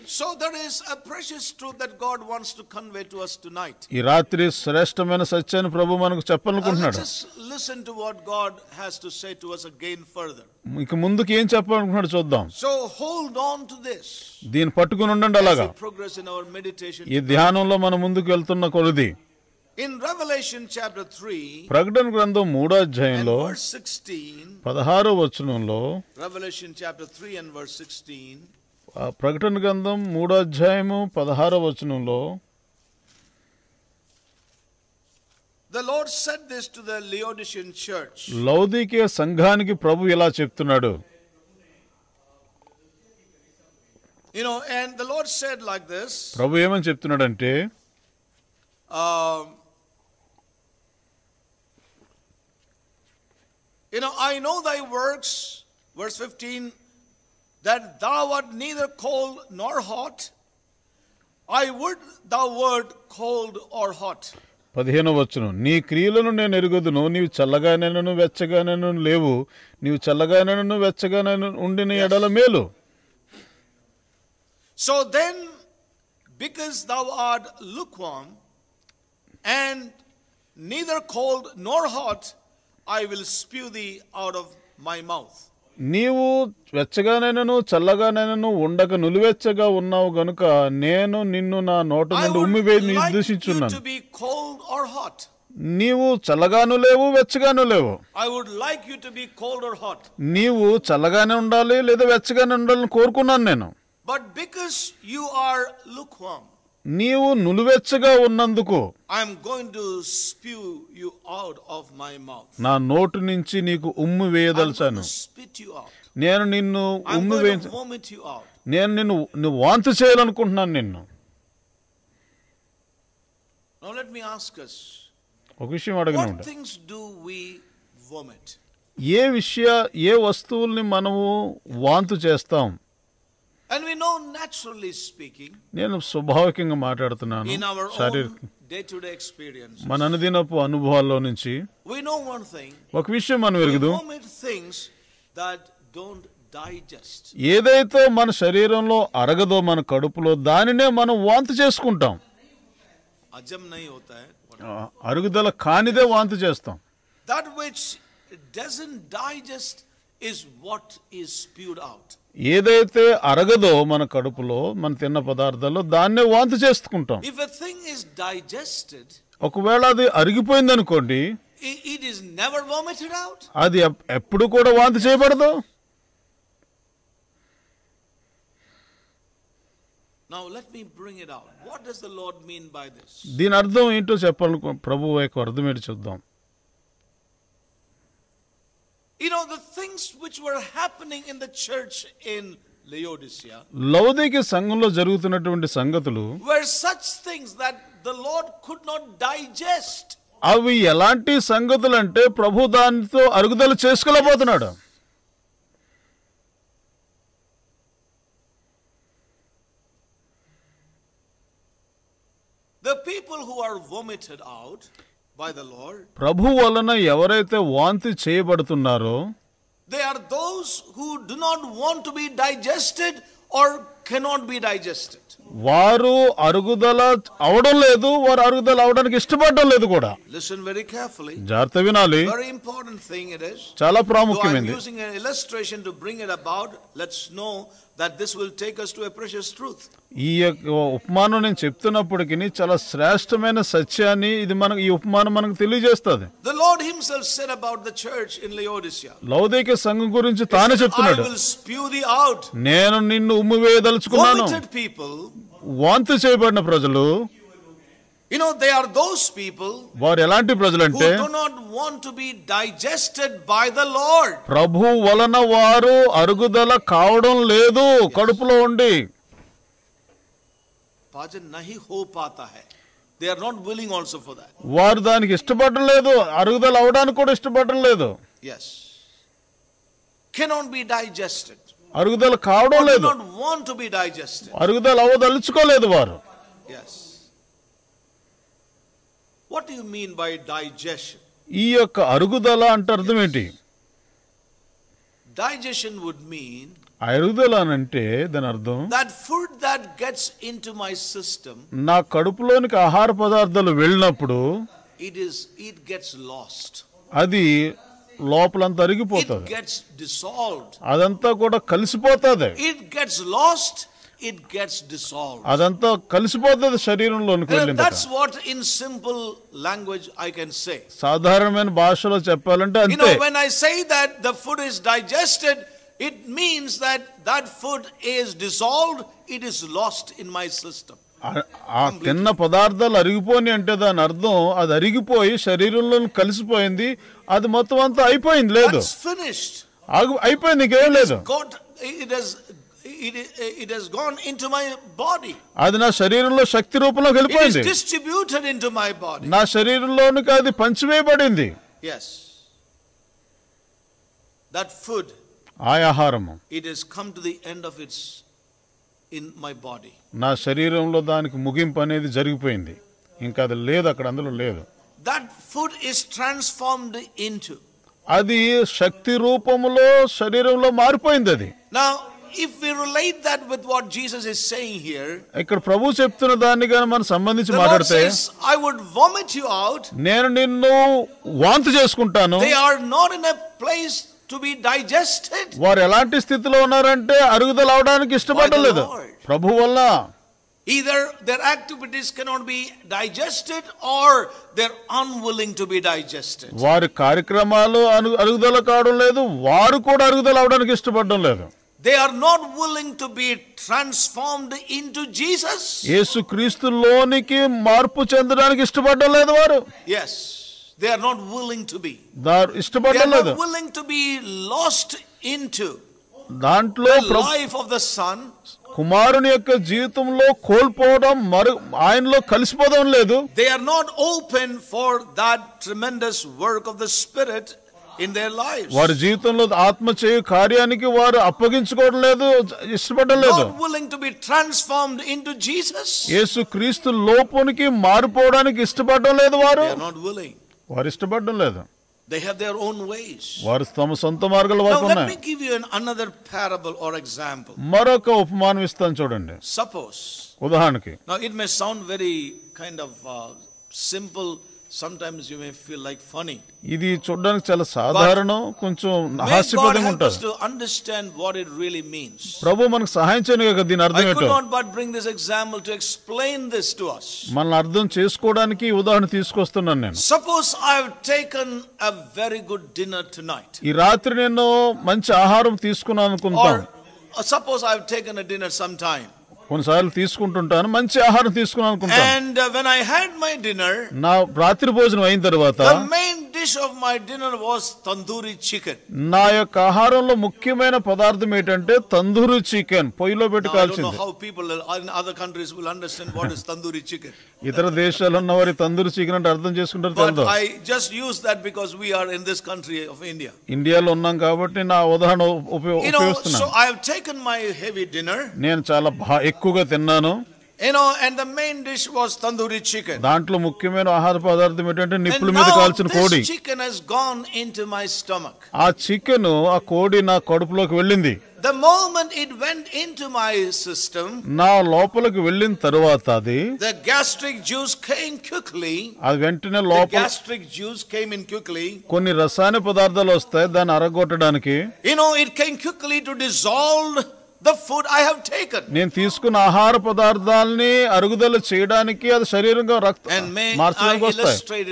So there is a precious truth that God wants to convey to us tonight. ఈ రాత్రి శ్రేష్టమైన సత్యాన్ని ప్రభు మనకు let's చెప్పాలనుకుంటున్నాడు just listen to what God has to say to us again further. ఇక ముందుకు ఏం చెప్పాలనుకుంటున్నాడు చూద్దాం So hold on to this దీన్ని పట్టుకుని ఉండండి అలాగా progress in our meditation. ఈ ధ్యానంలో మనం ముందుకు వెళ్తున్న కొలది In Revelation chapter 3 ప్రకటన గ్రంథం మూడో అధ్యాయంలో verse 16, పదహారో వచనంలో Revelation chapter 3 and verse 16, ఆ ప్రకటన గ్రంథం మూడో అధ్యాయము పదహారో వచనంలో the Lord said this to the Laodicean church. లౌదికే సంఘానికి ప్రభు ఇలా చెప్తున్నాడు You know, and the Lord said like this ప్రభు ఏమని చెప్తున్నాడంటే um, You know, I know thy works, verse 15, that thou art neither cold nor hot. I would thou wert cold or hot. పదిహేనో వచనం నీ క్రియలను నేను ఎరుగుదును నీవు చల్లగానైనను వెచ్చగానైనను లేవు నీవు చల్లగానైనను వెచ్చగానైనా ఉండిన ఎడల మేలు So then, because thou art lukewarm, and neither cold nor hot, I will spew thee out of my mouth. నీవు వెచ్చగానైనను చల్లగానైనను ఉండక నులివెచ్చగా ఉన్నావు గనుక నేను నిన్ను నా నోట నుండి ఉమ్మివేయి నిర్దేశించున్నాను. నీవు చల్లగాను లేవు వెచ్చగాను లేవు I would like you to be cold or hot. నీవు చల్లగానే ఉండాలి లేదా వెచ్చగానే ఉండాలని కోరుకున్నాను నేను But because you are lukewarm, నీవు నులువెచ్చగా ఉన్నందుకు I'm going to spew you out of my mouth నా నోటు నుంచి నీకు ఉమ్ము వేయదలచాను. నేను నిన్ను ఉమ్ము వేయ నేను నిన్ను నువ్వు వాంతి చేయాలనుకుంటున్నాను నిన్ను. లెట్ మీ ఆస్క్ ఒక విషయం అడగను థింగ్స్ డు వి వామిట్ ఏ విషయ ఏ వస్తువుల్ని మనము వాంతు చేస్తాం? And we know naturally speaking, నేను స్వాభావికంగా మాట్లాడుతున్నాను in our శారీరక మన అనుదినపు అనుభవాల్లో నుంచి we know one thing, ఒక విషయం మనం ఎరుగుదు vomit things that don't digest. ఏదైతే మన శరీరంలో అరగదో మన కడుపులో దానినే మనం వాంతి చేసుకుంటాం Ajam nahi hota hai. ఆ, అరుగుదల కానిదే వాంతి చేస్తాం That which doesn't digest ఏదైతే అరగదో మన కడుపులో మన తిన్న పదార్థాలు దాన్నే వాంతి చేసుకుంటాం. థింగ్ ఇస్ డైజెస్టెడ్ ఒకవేళ అది అరిగిపోయింది అనుకోండి ఇట్ ఇస్ నెవర్ వామిటెడ్ అది ఎప్పుడు కూడా వాంతి చేయబడదు. Now let me bring it out the Lord mean by దీని అర్థం ఏంటో చెప్పాలనుకో ప్రభువు యొక్క అర్థం ఏంటి చూద్దాం You know, the things which were happening in the church in Laodicea లౌదిక సంఘంలో జరుగుతున్నటువంటి సంగతులు were such things that the Lord could not digest. అవి ఎలాంటి సంగతులు అంటే ప్రభు దానితో అరుగుదల చేసుకోలేకపోతున్నాడు The people who are vomited out by the Lord, ప్రభు వలన ఎవరైతే వాంతి చేయబడుతున్నారో they are those who do not want be digested or cannot be digested వారు అరుగుదల అవడం లేదు వారు అరుగుదల అవడానికి ఇష్టపడడం లేదు కూడా. లిసన్ వెరీ కేర్ఫుల్ జాగ్రత్త వినాలి. ఇంపార్టెంట్ థింగ్ చాలా ప్రాముఖ్యమైనది using illustration bring it that this will take us to a precious truth. ఈ ఉపమానం నేను చెప్తున్నప్పటికీ చాలా శ్రేష్టమైన సత్యాన్ని ఇది మనకు ఈ ఉపమానం మనకు తెలియజేస్తుంది The Lord Himself said about the church in Laodicea, లౌదిక సంఘం గురించి తానే I చెప్తున్నాడు will spew thee out. నేను నిన్ను ఉమ్ము వేయదలుచుకున్నాను Vomited people, వాంతి చేయబడిన ప్రజలు you know, they are those people వారు ఎలాంటి who ప్రజలంటే do not want to be digested by the Lord. ప్రభు వలన వారు అరుగుదల కావడం లేదు కడుపులో ఉండి पाचन नहीं हो पाता है they are not willing also for that వారు దానికి ఇష్టపడడం లేదు అరుగుదల అవడానికి కూడా ఇష్టపడడం లేదు yes cannot be digested అరుగుదల కావడం or do లేదు not want to be digested అరుగుదల అవదలుచుకోలేదు వారు yes What you mean by digestion ఈ యొక్క అరుగుదల అంటే అర్థం ఏంటి? డైజెషన్ వుడ్ మీన్ అరుగుదల అని అంటే దాని అర్థం that food that gets into my system నా కడుపులోనికి ఆహార పదార్థాలు వెళ్ళినప్పుడు it is it gets lost అది లోపలంతా అరిగిపోతుంది. గెట్స్ డిసాల్వ్డ్ అదంతా కూడా కలిసిపోతుంది. It gets lost it gets dissolve అదంతా కలిసిపోతుంది శరీరంలో that's what in simple language I can say సాధారణమైన భాషలో చెప్పాలంటే అంటే when I say that the food is digested it means that that food is dissolved it is lost in my system ఆ తిన్న పదార్థాలు అరిగిపోయి అంటే దాని అర్థం అది అరిగిపోయి శరీరంలో కలిసిపోయింది అది మొత్తం అంతా అయిపోయింది లేదు. ఫినిష్డ్ అయిపోయింది it, has gone into my body. అది నా శరీరంలో శక్తి రూపంలోకి It is వెళ్ళిపోయింది distributed into my body. నా శరీరంలోనికి అది పంచివేయబడింది Yes. That food, ఆ ఆహారము it has come to the end of its in my body. నా శరీరంలో దానికి ముగింపు అనేది జరిగిపోయింది ఇంకా అది లేదు అక్కడ అందులో లేదు That food is transformed into. అది శక్తి రూపములో శరీరంలో మారిపోయింది అది Now, if we relate that with what Jesus is saying here, ఇక్కడ ప్రభు చెప్తున్న దాన్ని కానీ మనం సంబంధించి మాట్లాడితే I would vomit you out. నేను నిన్ను వాంతి చేసుకుంటాను They are not in a place to be digested. వారు ఎలాంటి స్థితిలో ఉన్నారంటే అరుగుదల అవడానికి ఇష్టపడడం లేదు Lord. ప్రభు వల్ల Either their activities cannot be digested or they're unwilling to be digested. వారి కార్యక్రమాలు అరుగుదల కావడం లేదు వారు కూడా అరుగుదల అవడానికి ఇష్టపడడం లేదు They are not willing to be transformed into Jesus. యేసు క్రీస్తులోనికి మార్పు చెందడానికి ఇష్టపడడం లేదు వారు Yes, they are not willing to be. దారు They ఇష్టపడడం are లేదు not willing to be lost into దాంట్లో the Prabhu life of the Son. కుమారుని యొక్క జీవితంలో కోల్పోవడం మరు ఆయనలో కలిసిపోవడం లేదు They are not open for that tremendous work of the Spirit in their lives. వారి జీవితంలో ఆత్మ చేయు కార్యానికి వారు అప్పగించుకోవడం లేదు ఇష్టపడడం లేదు Not willing to be transformed into Jesus. యేసు క్రీస్తు లోపునికి మారిపోవడానికి ఇష్టపడడం లేదు వారు They are not willing. వారు ఇష్టపడడం లేదు They have their own ways. వారు తమ సొంత మార్గాలు Now, వారికి let ఉన్నాయి me give you an, another parable or example. మరొక ఉపమానం ఇస్తాను చూడండి Suppose, ఉదాహరణకి now it may sound very kind of uh, simple, sometimes you may feel like funny. ఇది చూడడానికి చాలా సాధారణం కొంచెం May God హాస్యపదంగా help us ఉంటుంది to understand what it really means. ప్రభు మనకు సహాయం చేయను కదా దీని అర్థం I could ఏంటో not but bring this example to explain this to us. మనల్ని అర్థం చేసుకోవడానికి ఈ ఉదాహరణ తీసుకొస్తున్నాను నేను Suppose I've taken a very good dinner tonight, ఈ రాత్రి నేను మంచి ఆహారం తీసుకున్నాను అనుకుంటాను or uh, suppose I've taken a dinner sometime, కొన్నిసార్లు తీసుకుంటుంటాను మంచి ఆహారం తీసుకున్నాను అనుకుంటాను. Uh, when I had my dinner, నా రాత్రి భోజనం అయిన తర్వాత the dish of my dinner was tandoori chicken నా యొక్క ఆహారంలో ముఖ్యమైన పదార్థం ఏంటంటే తందూరి చికెన్. పొయ్యిలో పెట్టి how people in other countries will understand what tandoori chicken ఇతర దేశాల్లో ఉన్న వారి తందూరి చికెన్ అంటే అర్థం చేసుకుంటారు but just use that because we in this country India ఇండియాలో ఉన్నాం కాబట్టి నా ఉదాహరణ ఉపయోగిస్తున్నాను. So I have my heavy dinner నేను చాలా ఎక్కువగా తిన్నాను. Know, and the main dish was tandoori chicken. దాంట్లో ముఖ్యమైన ఆహార పదార్థం ఏంటంటే నిప్పుల మీద కాల్చిన కోడి chicken has gone into my stomach. ఆ చికెన్ ఆ కోడి నా కడుపులోకి వెళ్ళింది The moment it went into my system, నా లోపలికి వెళ్ళిన తరువాత అది the gastric juice came quickly. అది వెంటనే The లోపల gastric juice came in quickly. కొన్ని రసాయన పదార్థాలు వస్తాయి దాన్ని అరగొట్టడానికి You know, it came quickly to dissolve the food I have taken. నేను తీసుకున్న ఆహార పదార్థాలని అరుగుదల చేయడానికి అది శరీరంగా రక్త And may I మార్చడానికి వస్తాయి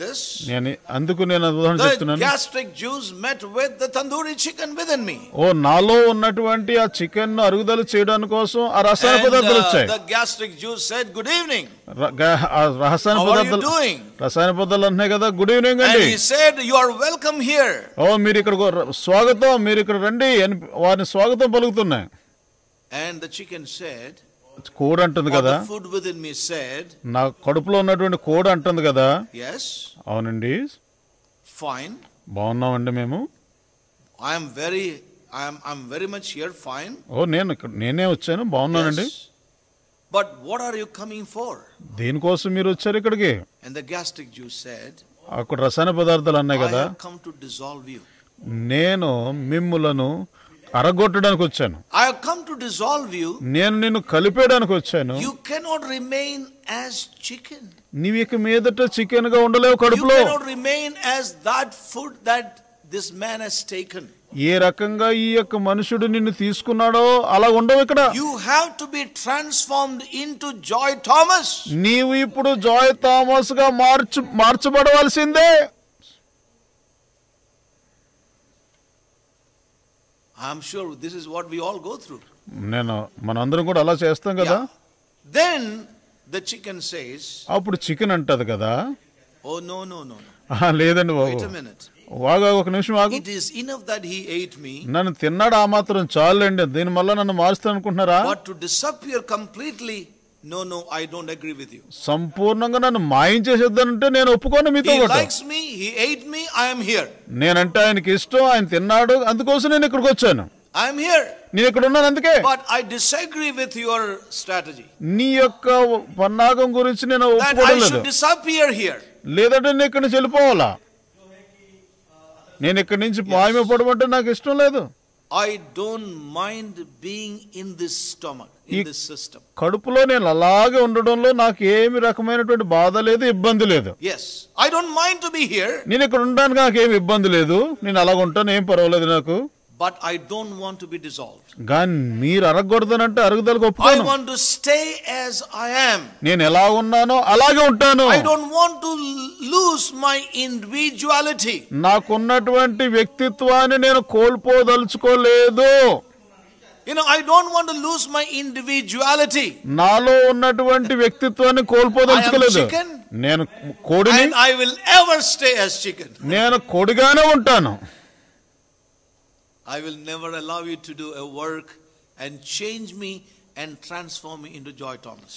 this? నేను అందుకు నేను ఉదాహరణ The చెప్తున్నాను gastric juice met with the tandoori chicken within me. ఓ నాలో ఉన్నటువంటి ఆ చికెన్ అరుగుదల చేయడానికి కోసం ఆ రసాయన పదార్థాలు uh, వచ్చాయి the gastric juice said, Good evening. ర- గా- ఆ రసాయన పదార్థాలు? రసాయన పదార్థాలు అంటున్నాయి కదా గుడ్ ఈవినింగ్ And అండి he said, You are welcome here. ఓ మీరు ఇక్కడ స్వాగతం మీరు ఇక్కడ రండి వారిని స్వాగతం పలుకుతున్నాయి అండ్ ద చికెన్ సెడ్ కోడ్ అంటుంది కదా. Food with in me said నా కడుపులో ఉన్నటువంటి కోడ్ అంటుంది కదా. ఎస్ అవునండి. ఫైన్ బాగున్నాం అండి మేము I'm very I'm I'm very much here fine ఓ నేను ఇక్కడ నేనే వచ్చాను బాగున్నానండి. But what are you coming for దేనికోసం మీరు వచ్చారు ఇక్కడికి. And the gastric juice said అక్కడ రసాయన పదార్థాలు అన్నాయి కదా. కమ్ టు డిజాల్వ్ యు నేను మిమ్ములను అరగొట్టడానికి వచ్చాను. I come to dissolve you నేను నిన్ను కలిపేయడానికి వచ్చాను. You cannot remain as chicken నీవు ఇక మీదట చికెన్గా ఉండలేవు కడుపులో. Remain as that food that this man he's taken ఏ రకంగా ఈ యొక్క మనుషుడు నిన్ను తీసుకున్నాడో అలా ఉండవు ఇక్కడ. You have to be transformed into Joy Thomas నీవు ఇప్పుడు జాయ్ థామస్గా మార్చు మార్చబడవలసిందే. I'm sure this is what we all go through నేను మన అందరం కూడా అలా చేస్తాం కదా? దెన్ ద చికెన్ సేస్ అప్పుడు చికెన్ అంటది కదా? ఓ నో నో నో లేదండి బాబు. వాగా ఒక నిమిషం ఆగు. It is enough that he ate me నన్ను తిన్నాడు ఆ మాత్రం చాలండి. దీని మళ్ళా నన్ను మార్చుతాను అనుకుంటున్నారా but to disappear completely no, no, I don't agree with you. సంపూర్ణంగా నన్ను మాయించేసేద్దానంటే నేను ఒప్పుకోను మీతో He పాటు likes me, he ate me, I am here. నేనంటే ఆయనకి ఇష్టం ఆయన తిన్నాడు అందుకోసం నేను ఇక్కడికి వచ్చాను I am here. నేను ఇక్కడ ఉన్నాను అందుకే But I disagree with your strategy. నీ యొక్క పన్నాగం గురించి నేను That ఒప్పుకోవడం I లేదు should disappear here. లేదంటే నేను ఇక్కడి నుంచి వెళ్ళిపోవాలా నేను ఇక్కడి నుంచి మాయమైపోవడం నాకు ఇష్టం లేదు I don't mind being in this stomach, this system. కడుపులో నేను అలాగే ఉండడంలో నాకు ఏమి రకమైనటువంటి బాధ లేదు ఇబ్బంది లేదు Yes, I don't mind to be here, నేను ఇక్కడ ఉండడానికి నాకు ఏమి ఇబ్బంది లేదు నేను అలాగ ఉంటాను ఏం పర్వాలేదు నాకు but I don't want to be dissolved. కానీ మీరు అరగకూడదనంటే అరుగుదలకు I ఒప్పుకోను want to stay as I am. నేను ఎలా ఉన్నానో అలాగే ఉంటాను I don't want to lose my individuality. నాకున్నటువంటి వ్యక్తిత్వాన్ని నేను కోల్పోదలుచుకోలేదు You know, I don't want to lose my individuality. నాలో ఉన్నటువంటి వ్యక్తిత్వాన్ని కోల్పోదలుచుకోలేదు I am chicken. నేను కోడిని And I will ever stay as chicken. నేను కోడిగానే ఉంటాను I will never allow you to do a work and change me and transform me into Joy Thomas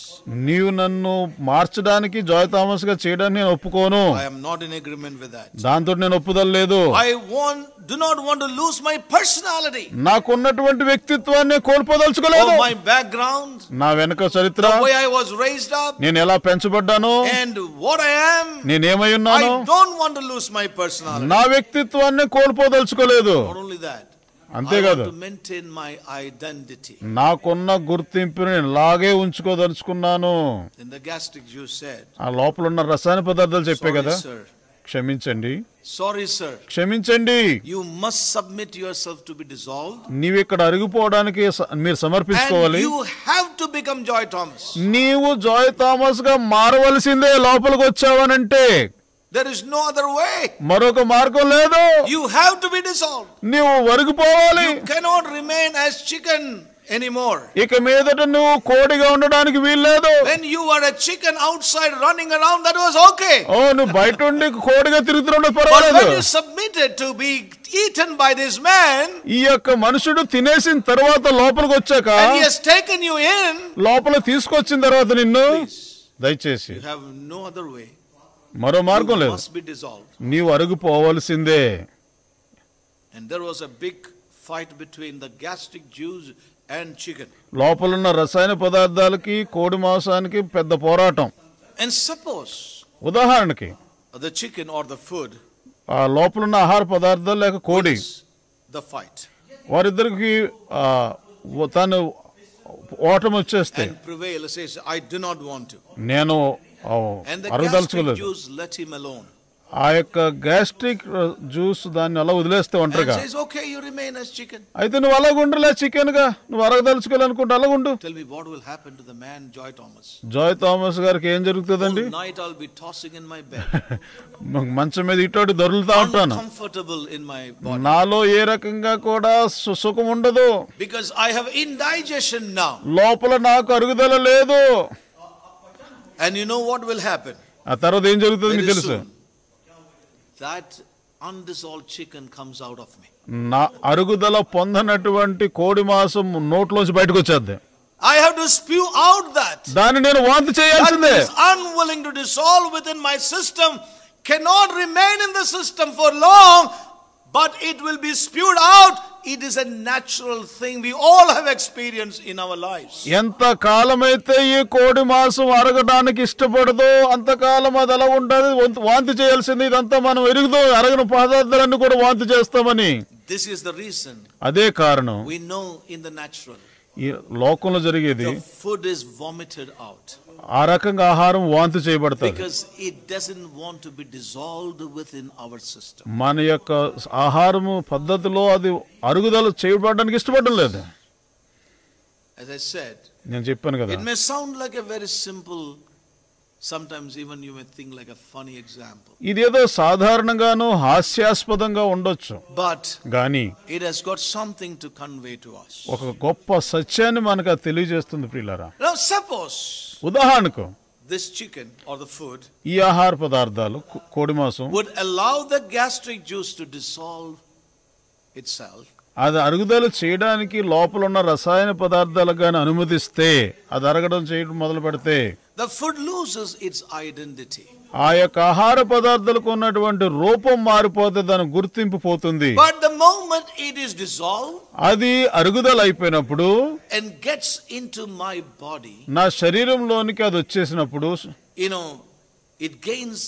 నీవు నన్ను మార్చడానికి జాయ్ థామస్గా చేయడానికి నేను ఒప్పుకోను. I am not in agreement with that దాంతో నేను ఒప్పుదల లేదు I want do not want to lose my personality నాకు ఉన్నటువంటి వ్యక్తిత్వాన్ని కోల్పోదలుచుకోలేదు. మై బ్యాక్ గ్రౌండ్ నా వెనక చరిత్ర. The way I was raised up నేను ఎలా పెంచబడ్డాను. అండ్ వాట్ ఐ యామ్ నేను ఏమయి I don't want to lose my personality నా వ్యక్తిత్వాన్ని కోల్పోదలుచుకోలేదు. నాట్ ఓన్లీ దట్ అంతేకాదు నాకున్న గుర్తింపుని లాగే ఉంచుకోదలుచుకున్నాను. ఆ లోపల ఉన్న రసాయన పదార్థాలు చెప్పే కదా. క్షమించండి. సారీ సార్ క్షమించండి. You must submit your self to be dissolve నీవు ఇక్కడ అరిగిపోవడానికి మీరు సమర్పించుకోవాలి. You have to become Joy Thomas నీవు జాయ్ థామస్గా మారవలసిందే లోపలికి వచ్చావనంటే There is no other way. మరొక మార్గం లేదు You have to be dissolved. నీవు వరిగిపోవాలి You cannot remain as chicken anymore. ఇక మీదట నువ్వు కోడిగా ఉండడానికి వీల్లేదు When you were a chicken outside running around, that was okay. ఓ నువ్వు బయట ఉండి కోడిగా తిరుగుతున్నప్పుడు But పర్వాలేదు when you submitted to be eaten by this man, ఈ యొక్క మనుషుడు తినేసిన తర్వాత లోపలికి వచ్చాక and he has taken you in, లోపల తీసుకొచ్చిన తర్వాత నిన్ను please, దయచేసి you have no other way. మరో మార్గం లేదు. నీవు అరుగుపోవలసిందే. లోపలున్న రసాయన పదార్థాలకి కోడి మాంసానికి పెద్ద పోరాటం ఉదాహరణకి chicken or the food ఆ లోపలున్న ఆహార పదార్థాలు లేక కోడి the fight వారిద్దరికి తను ఓటమి వచ్చేస్తే. నేను ఆ యొక్క గ్యాస్ట్రిక్ జ్యూస్ uh, దాన్ని అలా వదిలేస్తే ఒంటరిగా. అయితే నువ్వు అలా ఉండరు లే చికెన్గా నువ్వు అరగదలుచుకోవాలనుకుంటే అలా ఉండు. జాయ్ థామస్ గారికి ఏం జరుగుతుందండి? మంచం మీద ఇటువంటి దొరులుతా ఉంటాను. నాలో ఏ రకంగా కూడా సుఖం ఉండదు. బికాస్ ఐ హైజెషన్ లోపల నాకు అరుగుదల లేదు. And you know what will happen? ఆ తర్వాత ఏం జరుగుతుంది మీకు తెలుసు that undissolved chicken comes out of me. నా అరుగుదల పొందనటువంటి కోడి మాంసం నోట్లోంచి బయటకు వచ్చేద్ది I have to spew out that. దాన్ని నేను వాంతి చేయాల్సిందే is unwilling to dissolve within my system cannot remain in the system for long, but it will be spewed out. It is a thing we all have experience in our life ఎంత కాలం అయితే ఈ కోడి మాసం అరగడానికి ఇష్టపడదో అంత కాలం అది అలా ఉంటది వాంతి చేయాల్సింది ఇదంతా మనం ఎరుగుదో అరగిన పదార్థాలన్నీ కూడా వాంతి చేస్తామని. దిస్ ఇస్ ద రీజన్ అదే కారణం. We know in the natural ఈ లోకంలో జరిగేది ఫుడ్ ఇస్ వామిటెడ్ అవుట్ ఆ రకంగా ఆహారం వాంతి చేయబడుతుంది. మన యొక్క ఆహారము పద్ధతిలో అది అరుగుదల చేయబడడానికి ఇష్టపడడం లేదు. నేను చెప్పాను కదా. సౌండ్ లైక్ ఎ సింపుల్ ఇదేదో సాధారణంగాను హాస్యాస్పదంగా ఉండొచ్చు but కానీ it has got something to convey to us. ఒక గొప్ప సత్యాన్ని మనకు తెలియజేస్తుంది ప్రియులారా suppose ఉదాహరణకు this chicken or the food ఈ ఆహార పదార్థాలు కోడి మాంసం would allow the gastric juice to dissolve itself, అది అరుగుదల చేయడానికి లోపల ఉన్న రసాయన పదార్థాలకు కానీ అనుమతిస్తే అది అరగడం చేయడం మొదలు పెడితే the food loses its identity. ఆ యొక్క ఆహార పదార్థాలకు ఉన్నటువంటి రూపం మారిపోతే దాని గుర్తింపు పోతుంది But the moment it is dissolved అది అరుగుదల అయిపోయినప్పుడు and gets into my body, నా శరీరంలోనికి అది వచ్చేసినప్పుడు you know, it gains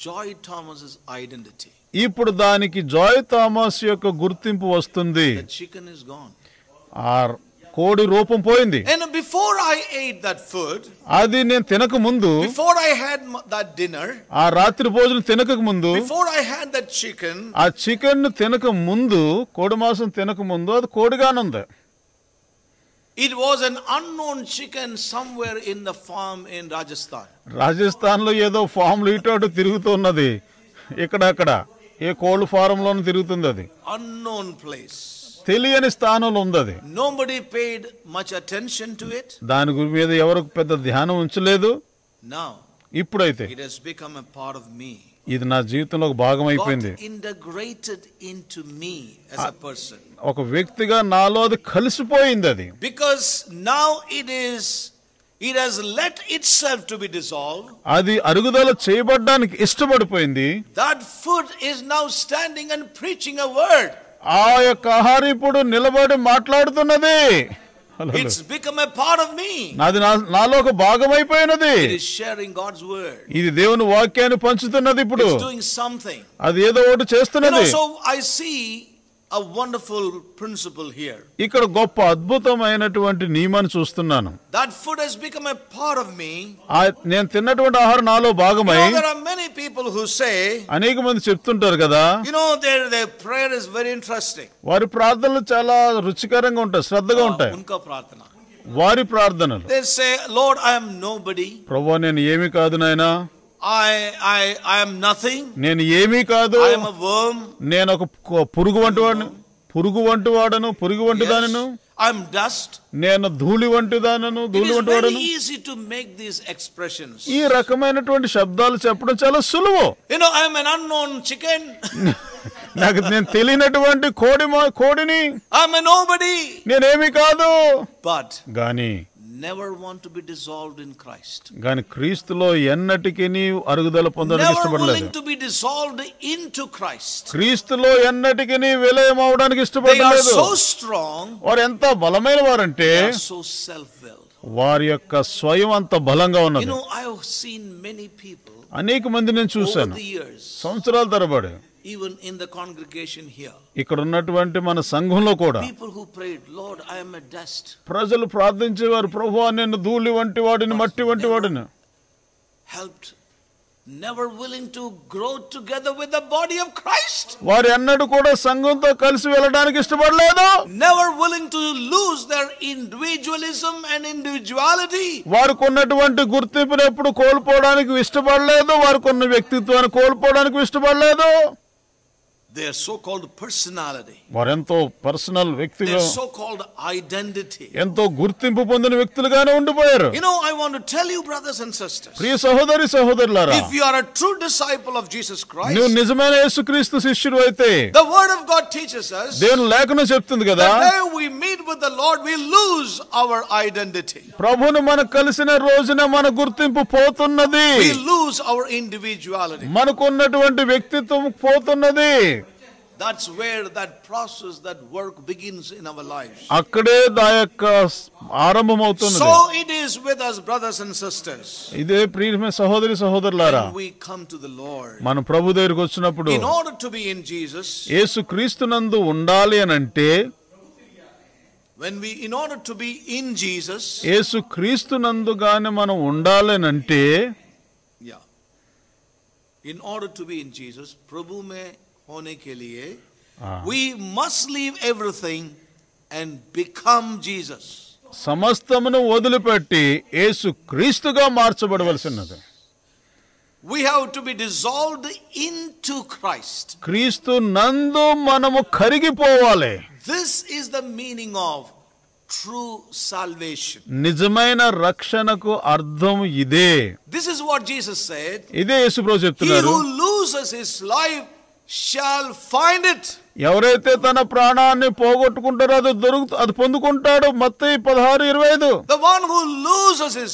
Joy Thomas's identity. ఇప్పుడు దానికి జాయ్ థామస్ యొక్క గుర్తింపు వస్తుంది. ఆ కోడి రూపం పోయింది before I ate that food, అది నేను తినక ముందు before I had that dinner, ఆ రాత్రి భోజనం తినక ముందు before I had that chicken, ఆ చికెన్ తినక ముందు కోడి మాంసం తినక ముందు అది కోడిగానుంది it was an unknown chicken somewhere in the farm in Rajasthan. రాజస్థాన్లో ఏదో ఫామ్లు ఇటు అటు తిరుగుతున్నది ఇక్కడ అక్కడ ఏ కోల్డ్ ఫారం లో తిరుగుతుంది అది. అన్నోన్ ప్లేస్ తెలియని స్థానంలో ఉంది అది. Nobody paid much attention to it దాని గురి మీద ఎవరు పెద్ద ధ్యానం ఉంచలేదు. నా ఇప్పుడైతే it has become a me ఇది నా జీవితంలో ఒక భాగం అయిపోయింది. ఇంటగ్రేటెడ్ ఇన్ మీ పర్సన్ ఒక వ్యక్తిగా నాలో అది కలిసిపోయింది అది. Because now it is is, it has let itself to be dissolved. అది అరుగుదల చేయబడ్డానికి ఇష్టపడిపోయింది That food is now standing and preaching a word. ఆ యొక్క ఆహారం ఇప్పుడు నిలబడి మాట్లాడుతున్నది hello, hello. It's become a part of me. నాది నా- నాలో ఒక భాగం అయిపోయినది It is sharing God's word. ఇది దేవుని వాక్యాన్ని పంచుతున్నది ఇప్పుడు It's doing something. అది ఏదో ఒకటి You know, చేస్తున్నది so I see a wonderful principle here. ఇక్కడ గొప్ప అద్భుతమైనటువంటి నియమాన్ని చూస్తున్నాను. That food he's become a part of నేను తిన్నటువంటి ఆహారం నాలో భాగమై there are many people who అనేక మంది చెప్తుంటారు కదా you know their their prayer is very వారి ప్రార్థనలు చాలా రుచికరంగా ఉంటాయి శ్రద్ధగా ఉంటాయి. ఇంకా ప్రార్థన. వారి ప్రార్థనలు. దే సే లార్డ్ నేను ఏమీ కాదు నాయనా. I, I, I am nothing. నేను ఏమీ కాదు I am a worm. నేను ఒక పురుగు వంటి వాడిని పురుగు వంటి వాడను పురుగు వంటి దానను am dust. నేను ధూళి వంటి దానను ధూళి is వంటి very వాడను easy to make these expressions. ఈ రకమైనటువంటి శబ్దాలు చెప్పడం చాలా సులువు You know, I am an unknown chicken. నాకు నేను తెలియనటువంటి కోడి మా- కోడిని I am a nobody. నేనేమి కాదు But గాని never want to be dissolved in Christ. గాని క్రీస్తులో ఎన్నటికి అరుగుదల పొందడానికి Never ఇష్టపడలేదు willing to be dissolved into Christ. క్రీస్తులో ఎన్నటికి విలయం అవడానికి They are ఇష్టపడలేదు so strong, వారు ఎంత బలమైన వారంటే are so self-willed. వారి యొక్క స్వయం అంత బలంగా You ఉన్నది know, I have seen many people అనేక మంది నేను చూశాను సంవత్సరాల తరబడి even in the congregation here, ఇక్కడ ఉన్నటువంటి మన సంఘంలో కూడా people who prayed, Lord, I am a dust. ప్రజలు ప్రార్థించేవారు ప్రభు నేను ధూళి వంటి వాడిని మట్టి వంటి వాడిని helped, never willing to grow together with the body of Christ, వారు ఎన్నడూ కూడా సంఘంతో కలిసి వెళ్ళడానికి ఇష్టపడలేదు never willing to lose their individualism and individuality. వారికి ఉన్నటువంటి గుర్తింపును ఎప్పుడు కోల్పోవడానికి ఇష్టపడలేదు వారికి ఉన్న వ్యక్తిత్వాన్ని కోల్పోవడానికి ఇష్టపడలేదు Their so called personality, వారెంతో పర్సనల్ వ్యక్తిగా their so called identity. ఎంతో గుర్తింపు పొందిన వ్యక్తులుగానే ఉండిపోయారు You know, I want to tell you, brothers and sisters, ప్రియ సహోదరి సహోదరులారా if you are a true disciple of Jesus నువ్వు Christ, నిజమైన యేసుక్రీస్తు శిష్యుడు అయితే the Word of God teaches us దేవుని లేఖనం చెప్తుంది కదా the day we meet with the Lord, we lose our identity. ప్రభును మనకు కలిసిన రోజున మన గుర్తింపు పోతున్నది We lose our individuality. మనకున్నటువంటి వ్యక్తిత్వం పోతున్నది That's where that process, that work begins in our lives. అక్కడే దా యొక్క ఆరంభమవుతున్నది So it is with us, brothers and sisters. ఇదే ప్రియమైన సహోదరి సహోదరులారా When we come to the Lord, మన ప్రభు దగ్గరికి వచ్చినప్పుడు in order to be in Jesus, యేసు క్రీస్తునందు ఉండాలి అని అంటే when we, in order to be in Jesus, యేసు క్రీస్తునందు గాని మనం ఉండాలి అని అంటే yeah, in order to be in Jesus, Prabhu mein hone ke liye, we must leave everything and become Jesus. సమస్తమును వదిలిపెట్టి యేసు క్రీస్తుగా మార్చబడవలసినది We have to be dissolved into Christ. క్రీస్తు నందు మనము కరిగిపోవాలి This is the meaning of true salvation. నిజమైన రక్షణకు అర్థం ఇదే This is what Jesus said. ఇదే యేసుప్రభు He చెప్తున్నారు who loses his life shall find it ఎవరైతే తన ప్రాణాన్ని పోగొట్టుకుంటారో అది దొరుకుతు అది పొందుకుంటాడు. మత్తు పదహారు ఇరవై ఐదు. ద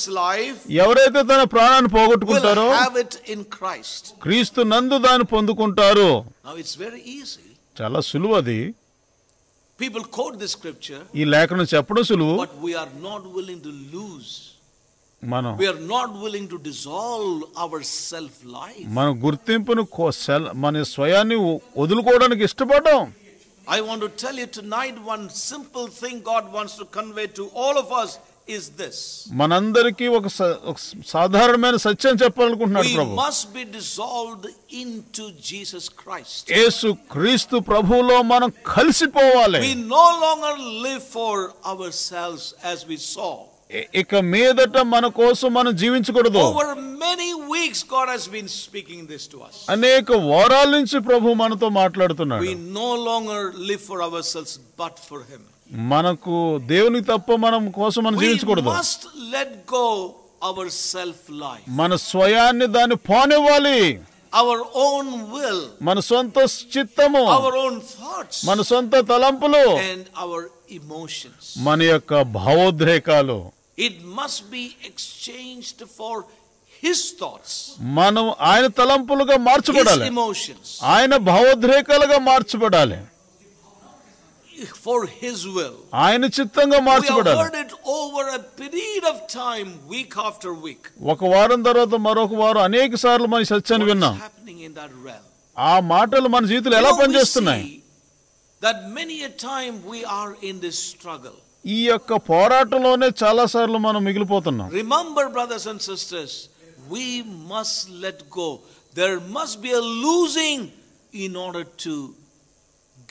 లైఫ్ ఎవరైతే తన ప్రాణాన్ని పోగొట్టుకుంటారో క్రీస్తు నందు దాన్ని పొందుకుంటారు. నౌ చాలా సులువు అది. పీపుల్ కోట్ ఈ లేఖను చెప్పడం సులువు. మనం We are not willing to dissolve our self life. మన గుర్తింపును కో- సెల్- మన స్వయాన్ని వ- వదులుకోవడానికి ఇష్టపడ్డాం I want to tell you tonight one simple thing God wants to convey to all of us is this. మనందరికీ ఒక స- ఒక సాధారణమైన సత్యం చెప్పాలనుకుంటున్నాడు We Prabhu must be dissolved into Jesus Christ. యేసు క్రీస్తు ప్రభువులో మనం కలిసిపోవాలి We no longer live for ourselves as we saw. ఇక మీదట మన కోసం మనం జీవించకూడదు weeks, God has been speaking this to us. అనేక వారాల నుంచి ప్రభు మనతో మాట్లాడుతున్నాడు live for ourselves, but for Him. మనకు దేవునికి తప్ప మనం కోసం మనం జీవించకూడదు self life, మన స్వయాన్ని దాన్ని పోనివ్వాలి our own will, మన సొంత చిత్తము our own thoughts, మన సొంత తలంపులు and our emotions. మన యొక్క భావోద్రేకాలు It must be exchanged for His thoughts, మనం ఆయన తలంపులుగా His మార్చబడాలి emotions, ఆయన భావోద్రేకాలుగా మార్చబడాలి for His will. ఆయన చిత్తంగా We have మార్చబడాలి heard it over a period of time, week after week. ఒక వారం తర్వాత మరొక వారం అనేక సార్లు మన సత్యాన్ని What విన్నాం is happening in that realm? ఆ మాటలు మన జీవితంలో ఎలా You know, we పనిచేస్తున్నాయి see That many a time we are in this struggle. ఈ యొక్క పోరాటంలోనే చాలా సార్లు మనం మిగిలిపోతున్నాం. Remember brothers and sisters we must let go there must be a losing in order to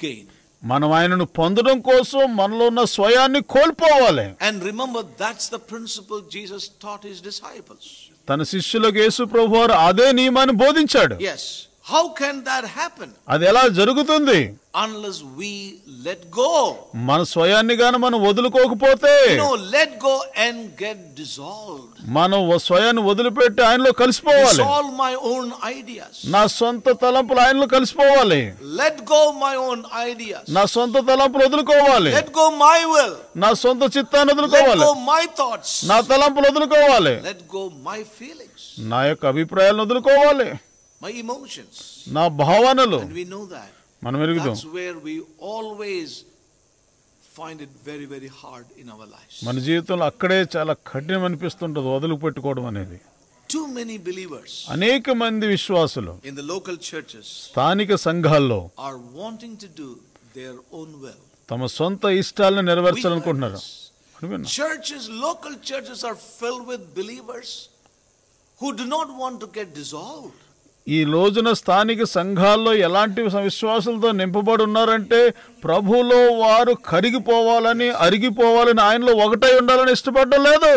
gain మనం ఆయనను పొందడం కోసం మనలో ఉన్న స్వయాన్ని కోల్పోవాలి. And remember that's the principle Jesus taught his disciples తన శిష్యులకు యేసు ప్రభువారు అదే నియమాన్ని బోధించాడు. Yes How can that happen? అది ఎలా జరుగుతుంది Unless we let go. మన స్వయాన్ని గాని మనం వదులుకోకపోతే know, let go and get dissolved. మనం వ- స్వయాన్ని వదిలిపెట్టి ఆయనలో కలిసిపోవాలి Dissolve my own ideas. నా సొంత తలంపులు ఆయనలో కలిసిపోవాలి Let go my own ideas. నా సొంత తలంపులు వదులుకోవాలి Let go my will. నా సొంత చిత్తాన్ని Let వదులుకోవాలి go my thoughts. నా తలంపులు వదులుకోవాలి Let go my feelings, నా యొక్క అభిప్రాయాలను వదులుకోవాలి my emotions. నా భావనలు And we know that. మనం ఎరుగుదాం That's where we always find it very, very hard in our lives. మన జీవితంలో అక్కడే చాలా కఠినం అనిపిస్తుంటది వదులు పెట్టుకోవడం అనేది Too many believers అనేక మంది విశ్వాసులు in the local churches స్థానిక సంఘాల్లో are wanting to do their own will. తమ సొంత ఇష్టాలను నెరవేర్చాలనుకుంటున్నారు. Churches, local churches are filled with believers who do not want to get dissolved. ఈ రోజున స్థానిక సంఘాల్లో ఎలాంటి విశ్వాసులతో నింపబడి ఉన్నారంటే ప్రభులో వారు కరిగిపోవాలని అరిగిపోవాలని ఆయనలో ఒకటై ఉండాలని ఇష్టపడడం లేదు.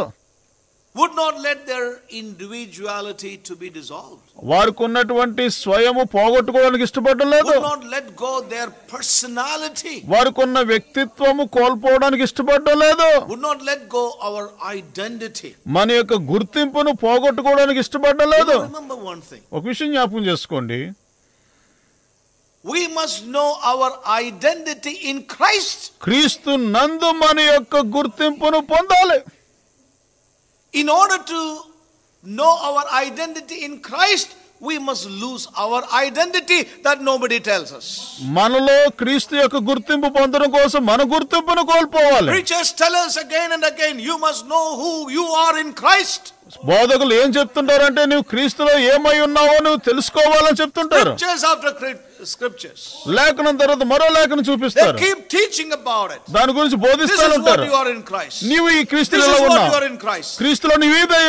Would not let their individuality to be dissolved. వారికి ఉన్నటువంటి స్వయము పోగొట్టుకోవడానికి ఇష్టపడడం లేదు Would not let go their personality. వారికి ఉన్న వ్యక్తిత్వము కోల్పోవడానికి ఇష్టపడడం లేదు Would not let go our identity. మన యొక్క గుర్తింపును పోగొట్టుకోవడానికి ఇష్టపడడం You లేదు know, remember one thing. ఒక విషయం జ్ఞాపకం చేసుకోండి We must know our identity in Christ. క్రీస్తు నందు మన యొక్క గుర్తింపును పొందాలి In order to know our identity in Christ, we must lose our identity that nobody tells us. మనలో క్రీస్తు యొక్క గుర్తింపు పొందడం కోసం మన గుర్తింపును కోల్పోవాలి Preachers tell us again and again, you must know who you are in Christ. బోధకులు ఏం చెప్తుంటారు అంటే నువ్వు క్రీస్తులో ఏమై ఉన్నావో నువ్వు తెలుసుకోవాలని చెప్తుంటారు. లేఖనం తర్వాత మరో లేఖనం చూపిస్తారు. దాని గురించి బోధిస్తాను నీవు ఈ క్రీస్తులలో క్రీస్తులో నీవు ఏదై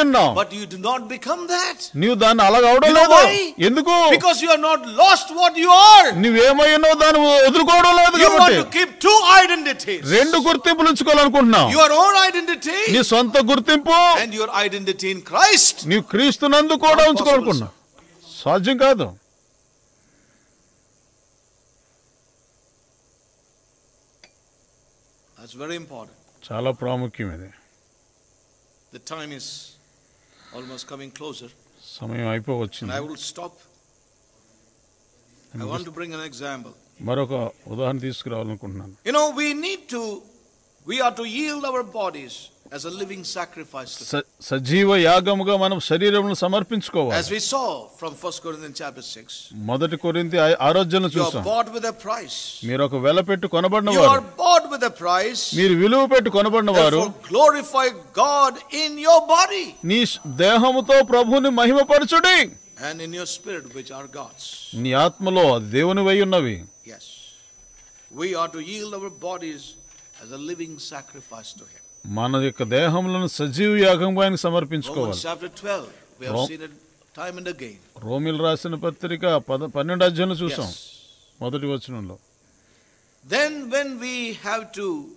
నీవు దాన్ని అలా అవడం లేదు. ఎందుకు? Because you not lost what you are నీవు ఏమై ఉన్నావు దాన్ని ఎదుర్కోవడం లేదు కీప్ టు ఐడెంటిటీస్ రెండు గుర్తింపులు ఉంచుకోవాలనుకుంటున్నావు. యువర్ ఐడెంటిటీ నీ సొంత గుర్తింపు. And identity in Christ. నీవు క్రీస్తునందు కూడా Not ఉంచుకోవాలనుకున్నావు సాధ్యం కాదు That's very important. చాలా ప్రాముఖ్యం ఇది The time is almost coming closer, సమయం and అయిపోవచ్చింది I will stop. I want to bring an example. మరొక ఉదాహరణ తీసుకురావాలనుకుంటున్నాను You know, we need to, we are to yield our bodies as a living sacrifice to స- సజీవ యాగముగా మనం శరీరమును As సమర్పించుకోవాలి we saw from 1 Corinthians chapter 6, మొదటి కొరింది ఆ- ఆరోగ్యం you are చూసాం bought with a price. మీరు ఒక వెల పెట్టి కొనబడిన You వారు are bought with a price. మీరు విలువ పెట్టి కొనబడిన వారు Therefore, glorify God in your body నీ దేహముతో ప్రభుని మహిమపరచుడి and in your spirit, which are God's. నీ ఆత్మలో దేవుని వై ఉన్నవి Yes. We are to yield our bodies as a living sacrifice to Him. మన యొక్క దేహములను సజీవ యాగంగా ఆయన సమర్పించుకోవాలి. రోమిల్ రాసిన పత్రిక పద పన్నెండు అధ్యయనం చూసాం మొదటి వచనంలో. Then to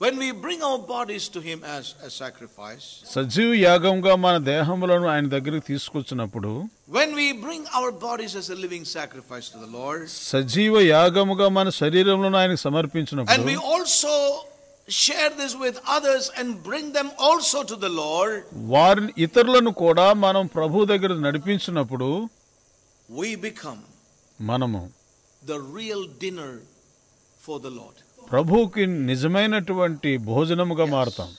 When we bring our bodies to Him as a sacrifice, సజీవ యాగంగా మన దేహములను ఆయన దగ్గరికి తీసుకొచ్చినప్పుడు when we bring our bodies as a living sacrifice to the Lord, సజీవ యాగముగా మన శరీరంలో ఆయనకు and సమర్పించినప్పుడు we also share this with others and bring them also to the Lord, వారిని ఇతరులను కూడా మనం ప్రభు దగ్గర నడిపించినప్పుడు we become మనము the real dinner for the Lord. ప్రభువుకి నిజమైనటువంటి భోజనముగా మారుతాం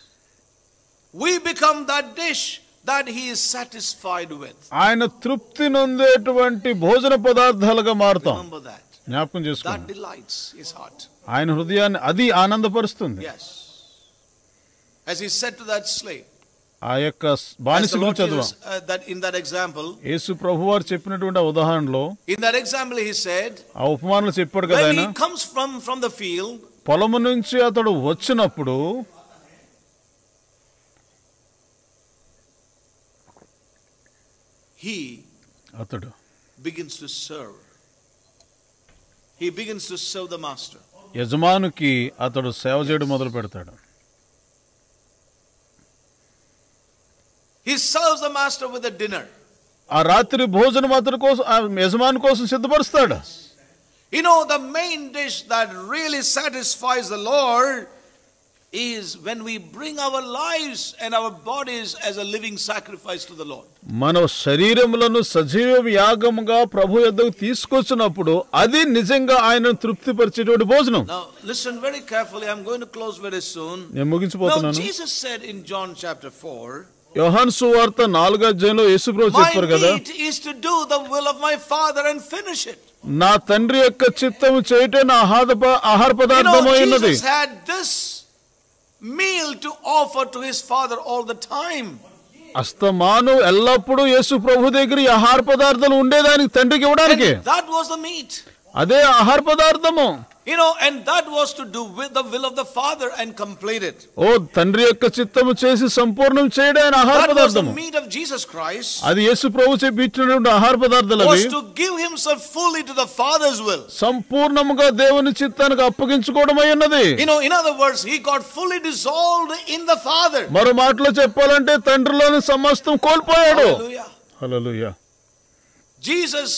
We become that dish that He is satisfied with. ఆయన తృప్తి నొందేటువంటి భోజన పదార్థాలుగా మారుతాం. జ్ఞాపకం That చేసుకోండి delights His heart. ఆయన హృదయాన్ని అది ఆనందపరుస్తుంది Yes. As He said to that slave, ఆ యొక్క as the బానిస Lord చదువు Jesus, uh, that in that example, యేసు ప్రభు వారు చెప్పినటువంటి ఉదాహరణలో in that example, He said, ఆ ఉపమానంలో చెప్పాడు కదా ఆయన He comes from from the field, పొలము నుంచి అతడు వచ్చినప్పుడు మాస్టర్ యజమానికి అతడు సేవ చేయడం మొదలు పెడతాడు. మాస్టర్ విత్ డిన్నర్ ఆ రాత్రి భోజనం అతడి కోసం యజమాని కోసం సిద్ధపరుస్తాడు. You know, the main dish that really satisfies the Lord is when we bring our lives and our bodies as a living sacrifice to the Lord. మన శరీరములను సజీవ యాగముగా ప్రభు యొద్దకు తీసుకొచ్చినప్పుడు అది నిజంగా ఆయనను తృప్తిపరిచేటువంటి భోజనం Now, listen very carefully. I'm going to close very soon. నేను Now, ముగించిపోతున్నాను Jesus said in John chapter 4, యోహాన్ సువార్త నాలుగో అధ్యాయంలో యేసుప్రభు My చెప్పారు కదా meat is to do the will of my Father and finish it. నా తండ్రి యొక్క చిత్తము చేయటే నా ఆహార ఆహార పదార్థము అయినది Jesus had this meal to offer to his Father all the time. అస్తమాను ఎల్లప్పుడూ యేసు ప్రభు దగ్గర ఆహార పదార్థాలు ఉండేదానికి తండ్రికి ఇవ్వడానికి that was the meat. అదే ఆహార పదార్థము You know, and that was to do with the will of the Father and complete it. ఓ తండ్రి యొక్క చిత్తము చేసి సంపూర్ణం చేయడం ఆయన ఆహార That was the పదార్థము meat of Jesus Christ. అది యేసు ప్రభు చెప్పి ఇచ్చినటువంటి ఆహార పదార్థాలు అవి Was to give himself fully to the Father's will. సంపూర్ణముగా దేవుని చిత్తానికి అప్పగించుకోవడం అయి ఉన్నది You know, in other words, he got fully dissolved in the Father. మరో మాటలో చెప్పాలంటే తండ్రిలోని సమస్తం కోల్పోయాడు Hallelujah. Hallelujah Jesus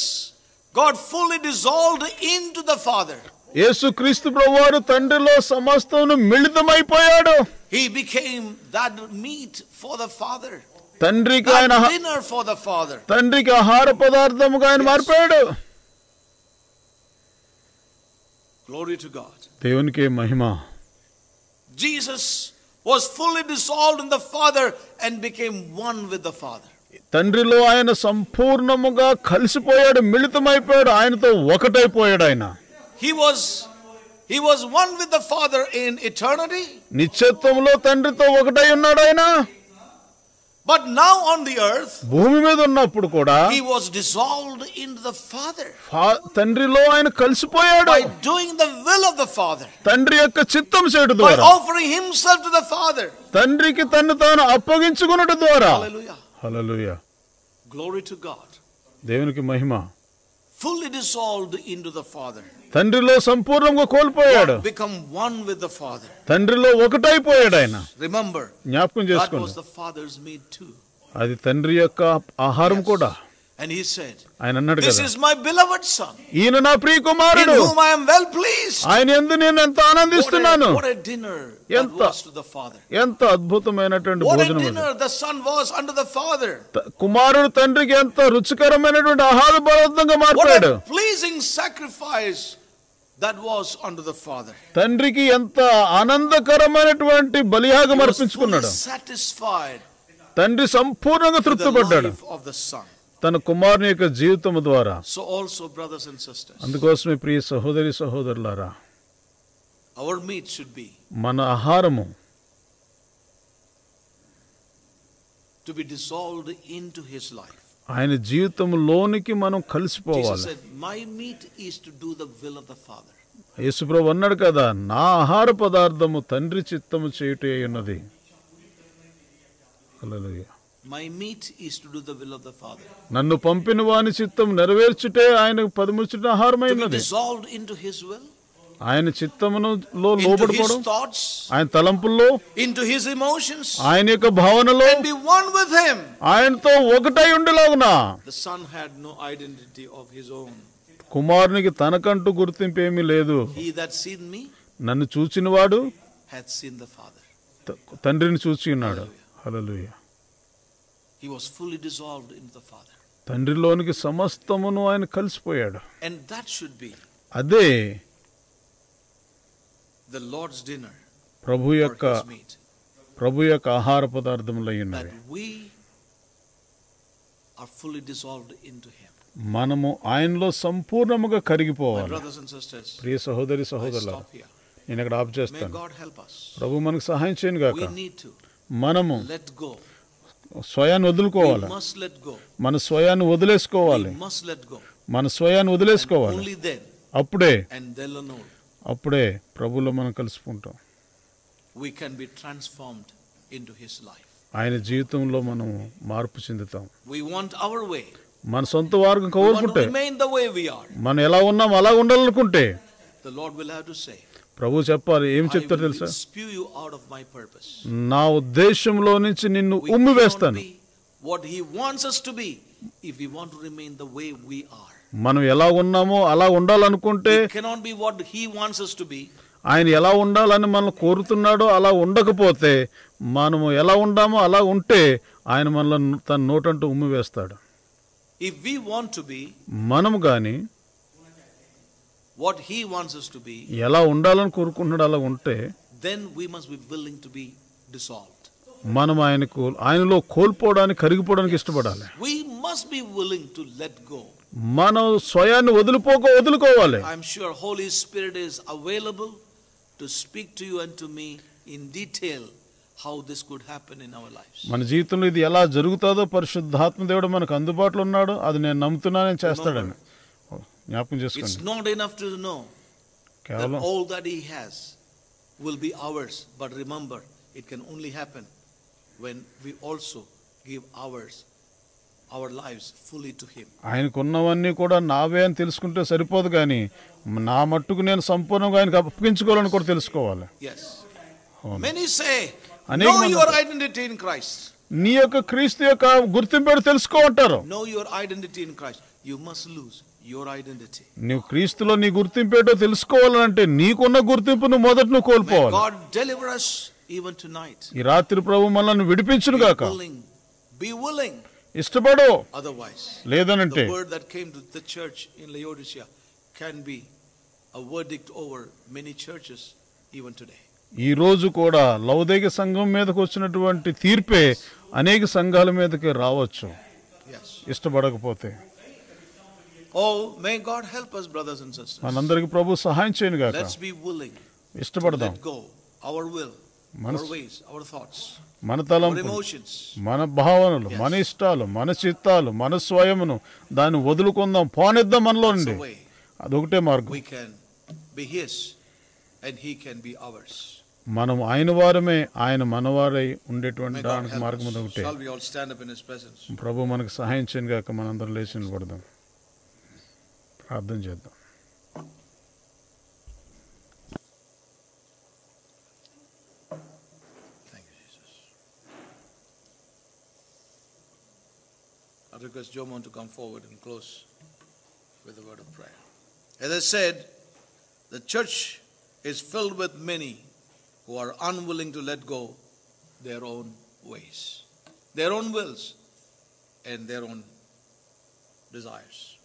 got fully dissolved into the Father. యేసు క్రీస్తు ప్రభువారు తండ్రిలో సమస్తమును మిళితమైపోయాడు He became that meat for the Father. తండ్రికి ఆయన dinner for the Father. తండ్రికి ఆహార పదార్థముగా ఆయన. మారిపోయాడు Glory to God. దేవునికి మహిమ Jesus was fully dissolved in the Father and became one with the Father. తండ్రిలో ఆయన సంపూర్ణముగా కలిసిపోయాడు మిళితమైపోయాడు ఆయనతో ఒకటైపోయాడు ఆయన He was he was one with the Father in eternity, నిత్యత్వంలో తండ్రితో ఒకటై ఉన్నాడు ఆయన but now on the earth భూమి మీద ఉన్నప్పుడు కూడా he was dissolved into the Father ఫా- తండ్రిలో ఆయన కలిసిపోయాడు by doing the will of the Father, తండ్రి యొక్క చిత్తం చేయడం by ద్వారా offering himself to the Father. తండ్రికి తను తాను అప్పగించుకున్నట్టు ద్వారా Hallelujah. Hallelujah Glory to God. దేవునికి మహిమ Fully dissolved into the Father. తండ్రిలో సంపూర్ణంగా కోల్పోయాడు. Become one with the father తండ్రిలో ఒకటైపోయాడు ఆయన. రిమెంబర్ జ్ఞాపకం చేసుకోండి అది తండ్రి యొక్క ఆహారం కూడా. And he said, ఆయన అన్నాడు This is my beloved Son, ఈయన నా ప్రియ in కుమారుడు whom I am well pleased. ఆయన నేను ఎంత What ఆనందిస్తున్నాను a, what a dinner that ఎంత- was to the Father. ఎంత అద్భుతమైనటువంటి What a dinner the Son was unto the Father. కుమారుడు తండ్రికి ఎంత రుచికరమైనటువంటి ఆహార పదార్థంగా What మారిపోయాడు a pleasing sacrifice that was unto the Father. తండ్రికి ఎంత ఆనందకరమైనటువంటి బలియాగం అర్పించుకున్నాడు satisfied తండ్రి సంపూర్ణంగా తృప్తిపడ్డాడు తన కుమారుని యొక్క జీవితం ద్వారా So also, brothers and sisters, అందుకోసమే ప్రియ సహోదరి సహోదరులారా our meat should be మన ఆహారము to be dissolved into His life. ఆయన జీవితంలోనికి మనం కలిసిపోవాలి My meat is to do the will of the Father. యేసుప్రభు అన్నాడు కదా నా ఆహార పదార్థము తండ్రి చిత్తము చేయుటే ఉన్నది హల్లెలూయా. నన్ను పంపిన వాని చిత్తం నెరవేర్చుటే ఆయన పదముచిన ఆహారమైనది. డిజాల్వ్డ్ ఆయన చిత్తమును లో ఆయన తలంపుల్లో ఇంటూ హిస్ ఎమోషన్స్ ఆయన యొక్క భావనలో ఆయనతో ఒకటై ఉండలాగునా. Son had no identity of his own కుమారునికి తనకంటూ గుర్తింపు ఏమీ లేదు. నన్ను చూచిన వాడు తండ్రిని చూసి ఉన్నాడు హల్లెలూయా. తండ్రిలోనికి సమస్తమును ఆయన కలిసిపోయాడు. అదే ప్రభు యొక్క ఆహార పదార్థములు అయి పదార్థములై మనము ఆయనలో సంపూర్ణముగా కరిగిపోవాలి. ప్రియ సహోదరి సహోదరు నేను ఇక్కడ ఆఫ్ చేస్తాను. ప్రభు మనకు సహాయం చేయను కాక మనము స్వయాన్ని వదులుకోవాలి. మన స్వయాన్ని వదిలేసుకోవాలి. మన స్వయాన్ని వదిలేసుకోవాలి. అప్పుడే అప్పుడే ప్రభులో మనం కలుసుకుంటాం. ఆయన జీవితంలో మనం మార్పు చెందుతాం. మన సొంత వార్గం కోరుకుంటే మనం ఎలా ఉన్నాం అలా ఉండాలనుకుంటే ప్రభు చెప్పాలి ఏం చెప్తారు తెలుసా? నా ఉద్దేశంలో నుంచి నిన్ను ఉమ్మి వేస్తాను మనం ఎలా ఉన్నామో అలా ఉండాలనుకుంటే ఆయన ఎలా ఉండాలని మనం కోరుతున్నాడో అలా ఉండకపోతే మనము ఎలా ఉండామో అలా ఉంటే ఆయన మనల్ని తన నోటంటూ ఉమ్మి వేస్తాడు మనము కానీ what he wants us to be ఎలా ఉండాలని కోరుకుంటున్నాడు అలా ఉంటే then we must be willing to be dissolved మనం ఆయనకు ఆయనలో కోల్పోవడానికి కరిగిపోవడానికి ఇష్టపడాలి we must be willing to let go మనం స్వయాన్ని వదిలిపోక వదులుకోవాలి i'm sure holy spirit is available to speak to you and to me in detail how this could happen in our lives మన జీవితంలో ఇది ఎలా జరుగుతుందో పరిశుద్ధాత్మ దేవుడు మనకు అందుబాటులో ఉన్నాడు అది నేను నమ్ముతున్నానని చేస్తాడని జ్ఞాపకం చేసుకోండి not enough to know that కేవలం all that he has will be ours but remember it can only happen when we also give ours our lives fully to him ఆయనకున్నవన్నీ కూడా నావే అని తెలుసుకుంటే సరిపోదు కానీ నా మట్టుకు నేను సంపూర్ణంగా ఆయనకు అప్పగించుకోవాలని కూడా తెలుసుకోవాలి yes many say అనేక your identity in christ నీ యొక్క క్రీస్తు యొక్క గుర్తింపు తెలుసుకో అంటారు know your identity in christ you must lose your identity నీ క్రీస్తులో నీ గుర్తింపు ఏటో తెలుసుకోవాలంటే నీకున్న గుర్తింపును మొదట నువ్వు కోల్పోవాలి. ఈ రాత్రి ప్రభు మనల్ని విడిపించును గాక. ఇష్టపడు. అదర్వైజ్ లేదనంటే ఈ రోజు కూడా లౌదేగ సంఘం మీదకి వచ్చినటువంటి తీర్పే అనేక సంఘాల మీదకి రావచ్చు. ఇష్టపడకపోతే. ఓ may God help us brothers and sisters మనందరికి ప్రభు సహాయం చేయను గాక. Let's be willing ఇష్టపడదాం. Go our will our ways our thoughts మన తలం మన భావనలు మన ఇష్టాలు మన చిత్తాలు మన స్వయమును దాన్ని వదులుకుందాం పోనిద్దాం మనలో నుండి. అదొకటే మార్గం. మనం ఆయన వారమే ఆయన మనవారై ఉండేటువంటి మార్గం ఒకటే ప్రభు మనకు సహాయం చేయను గాక మనందరం లేచి నిలబడదాం. ప్రార్థన చేద్దాం Thank you, Jesus. I request Jomon to come forward and close with a word of prayer. As I said, the church is filled with many who are unwilling to let go their own ways, their own wills, and their own desires.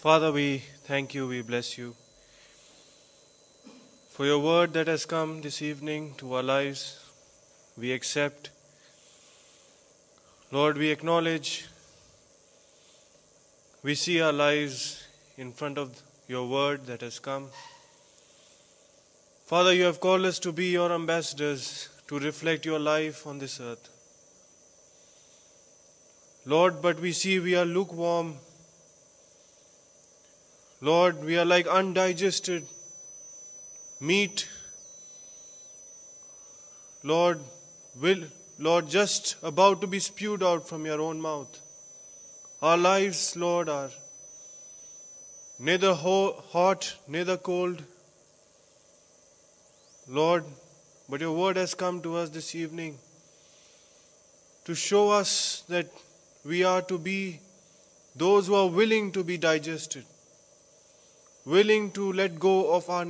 Father, we thank you, we bless you for your word that has come this evening to our lives. We accept. Lord, we acknowledge. We see our lives in front of your word that has come. Father, you have called us to be your ambassadors to reflect your life on this earth. Lord, but we see we are lukewarm. Lord, we are like undigested meat. Lord, will Lord just about to be spewed out from your own mouth. Our lives, Lord, are neither ho- hot, neither cold. Lord, but your word has come to us this evening to show us that we are to be those who are willing to be digested, willing to let go of our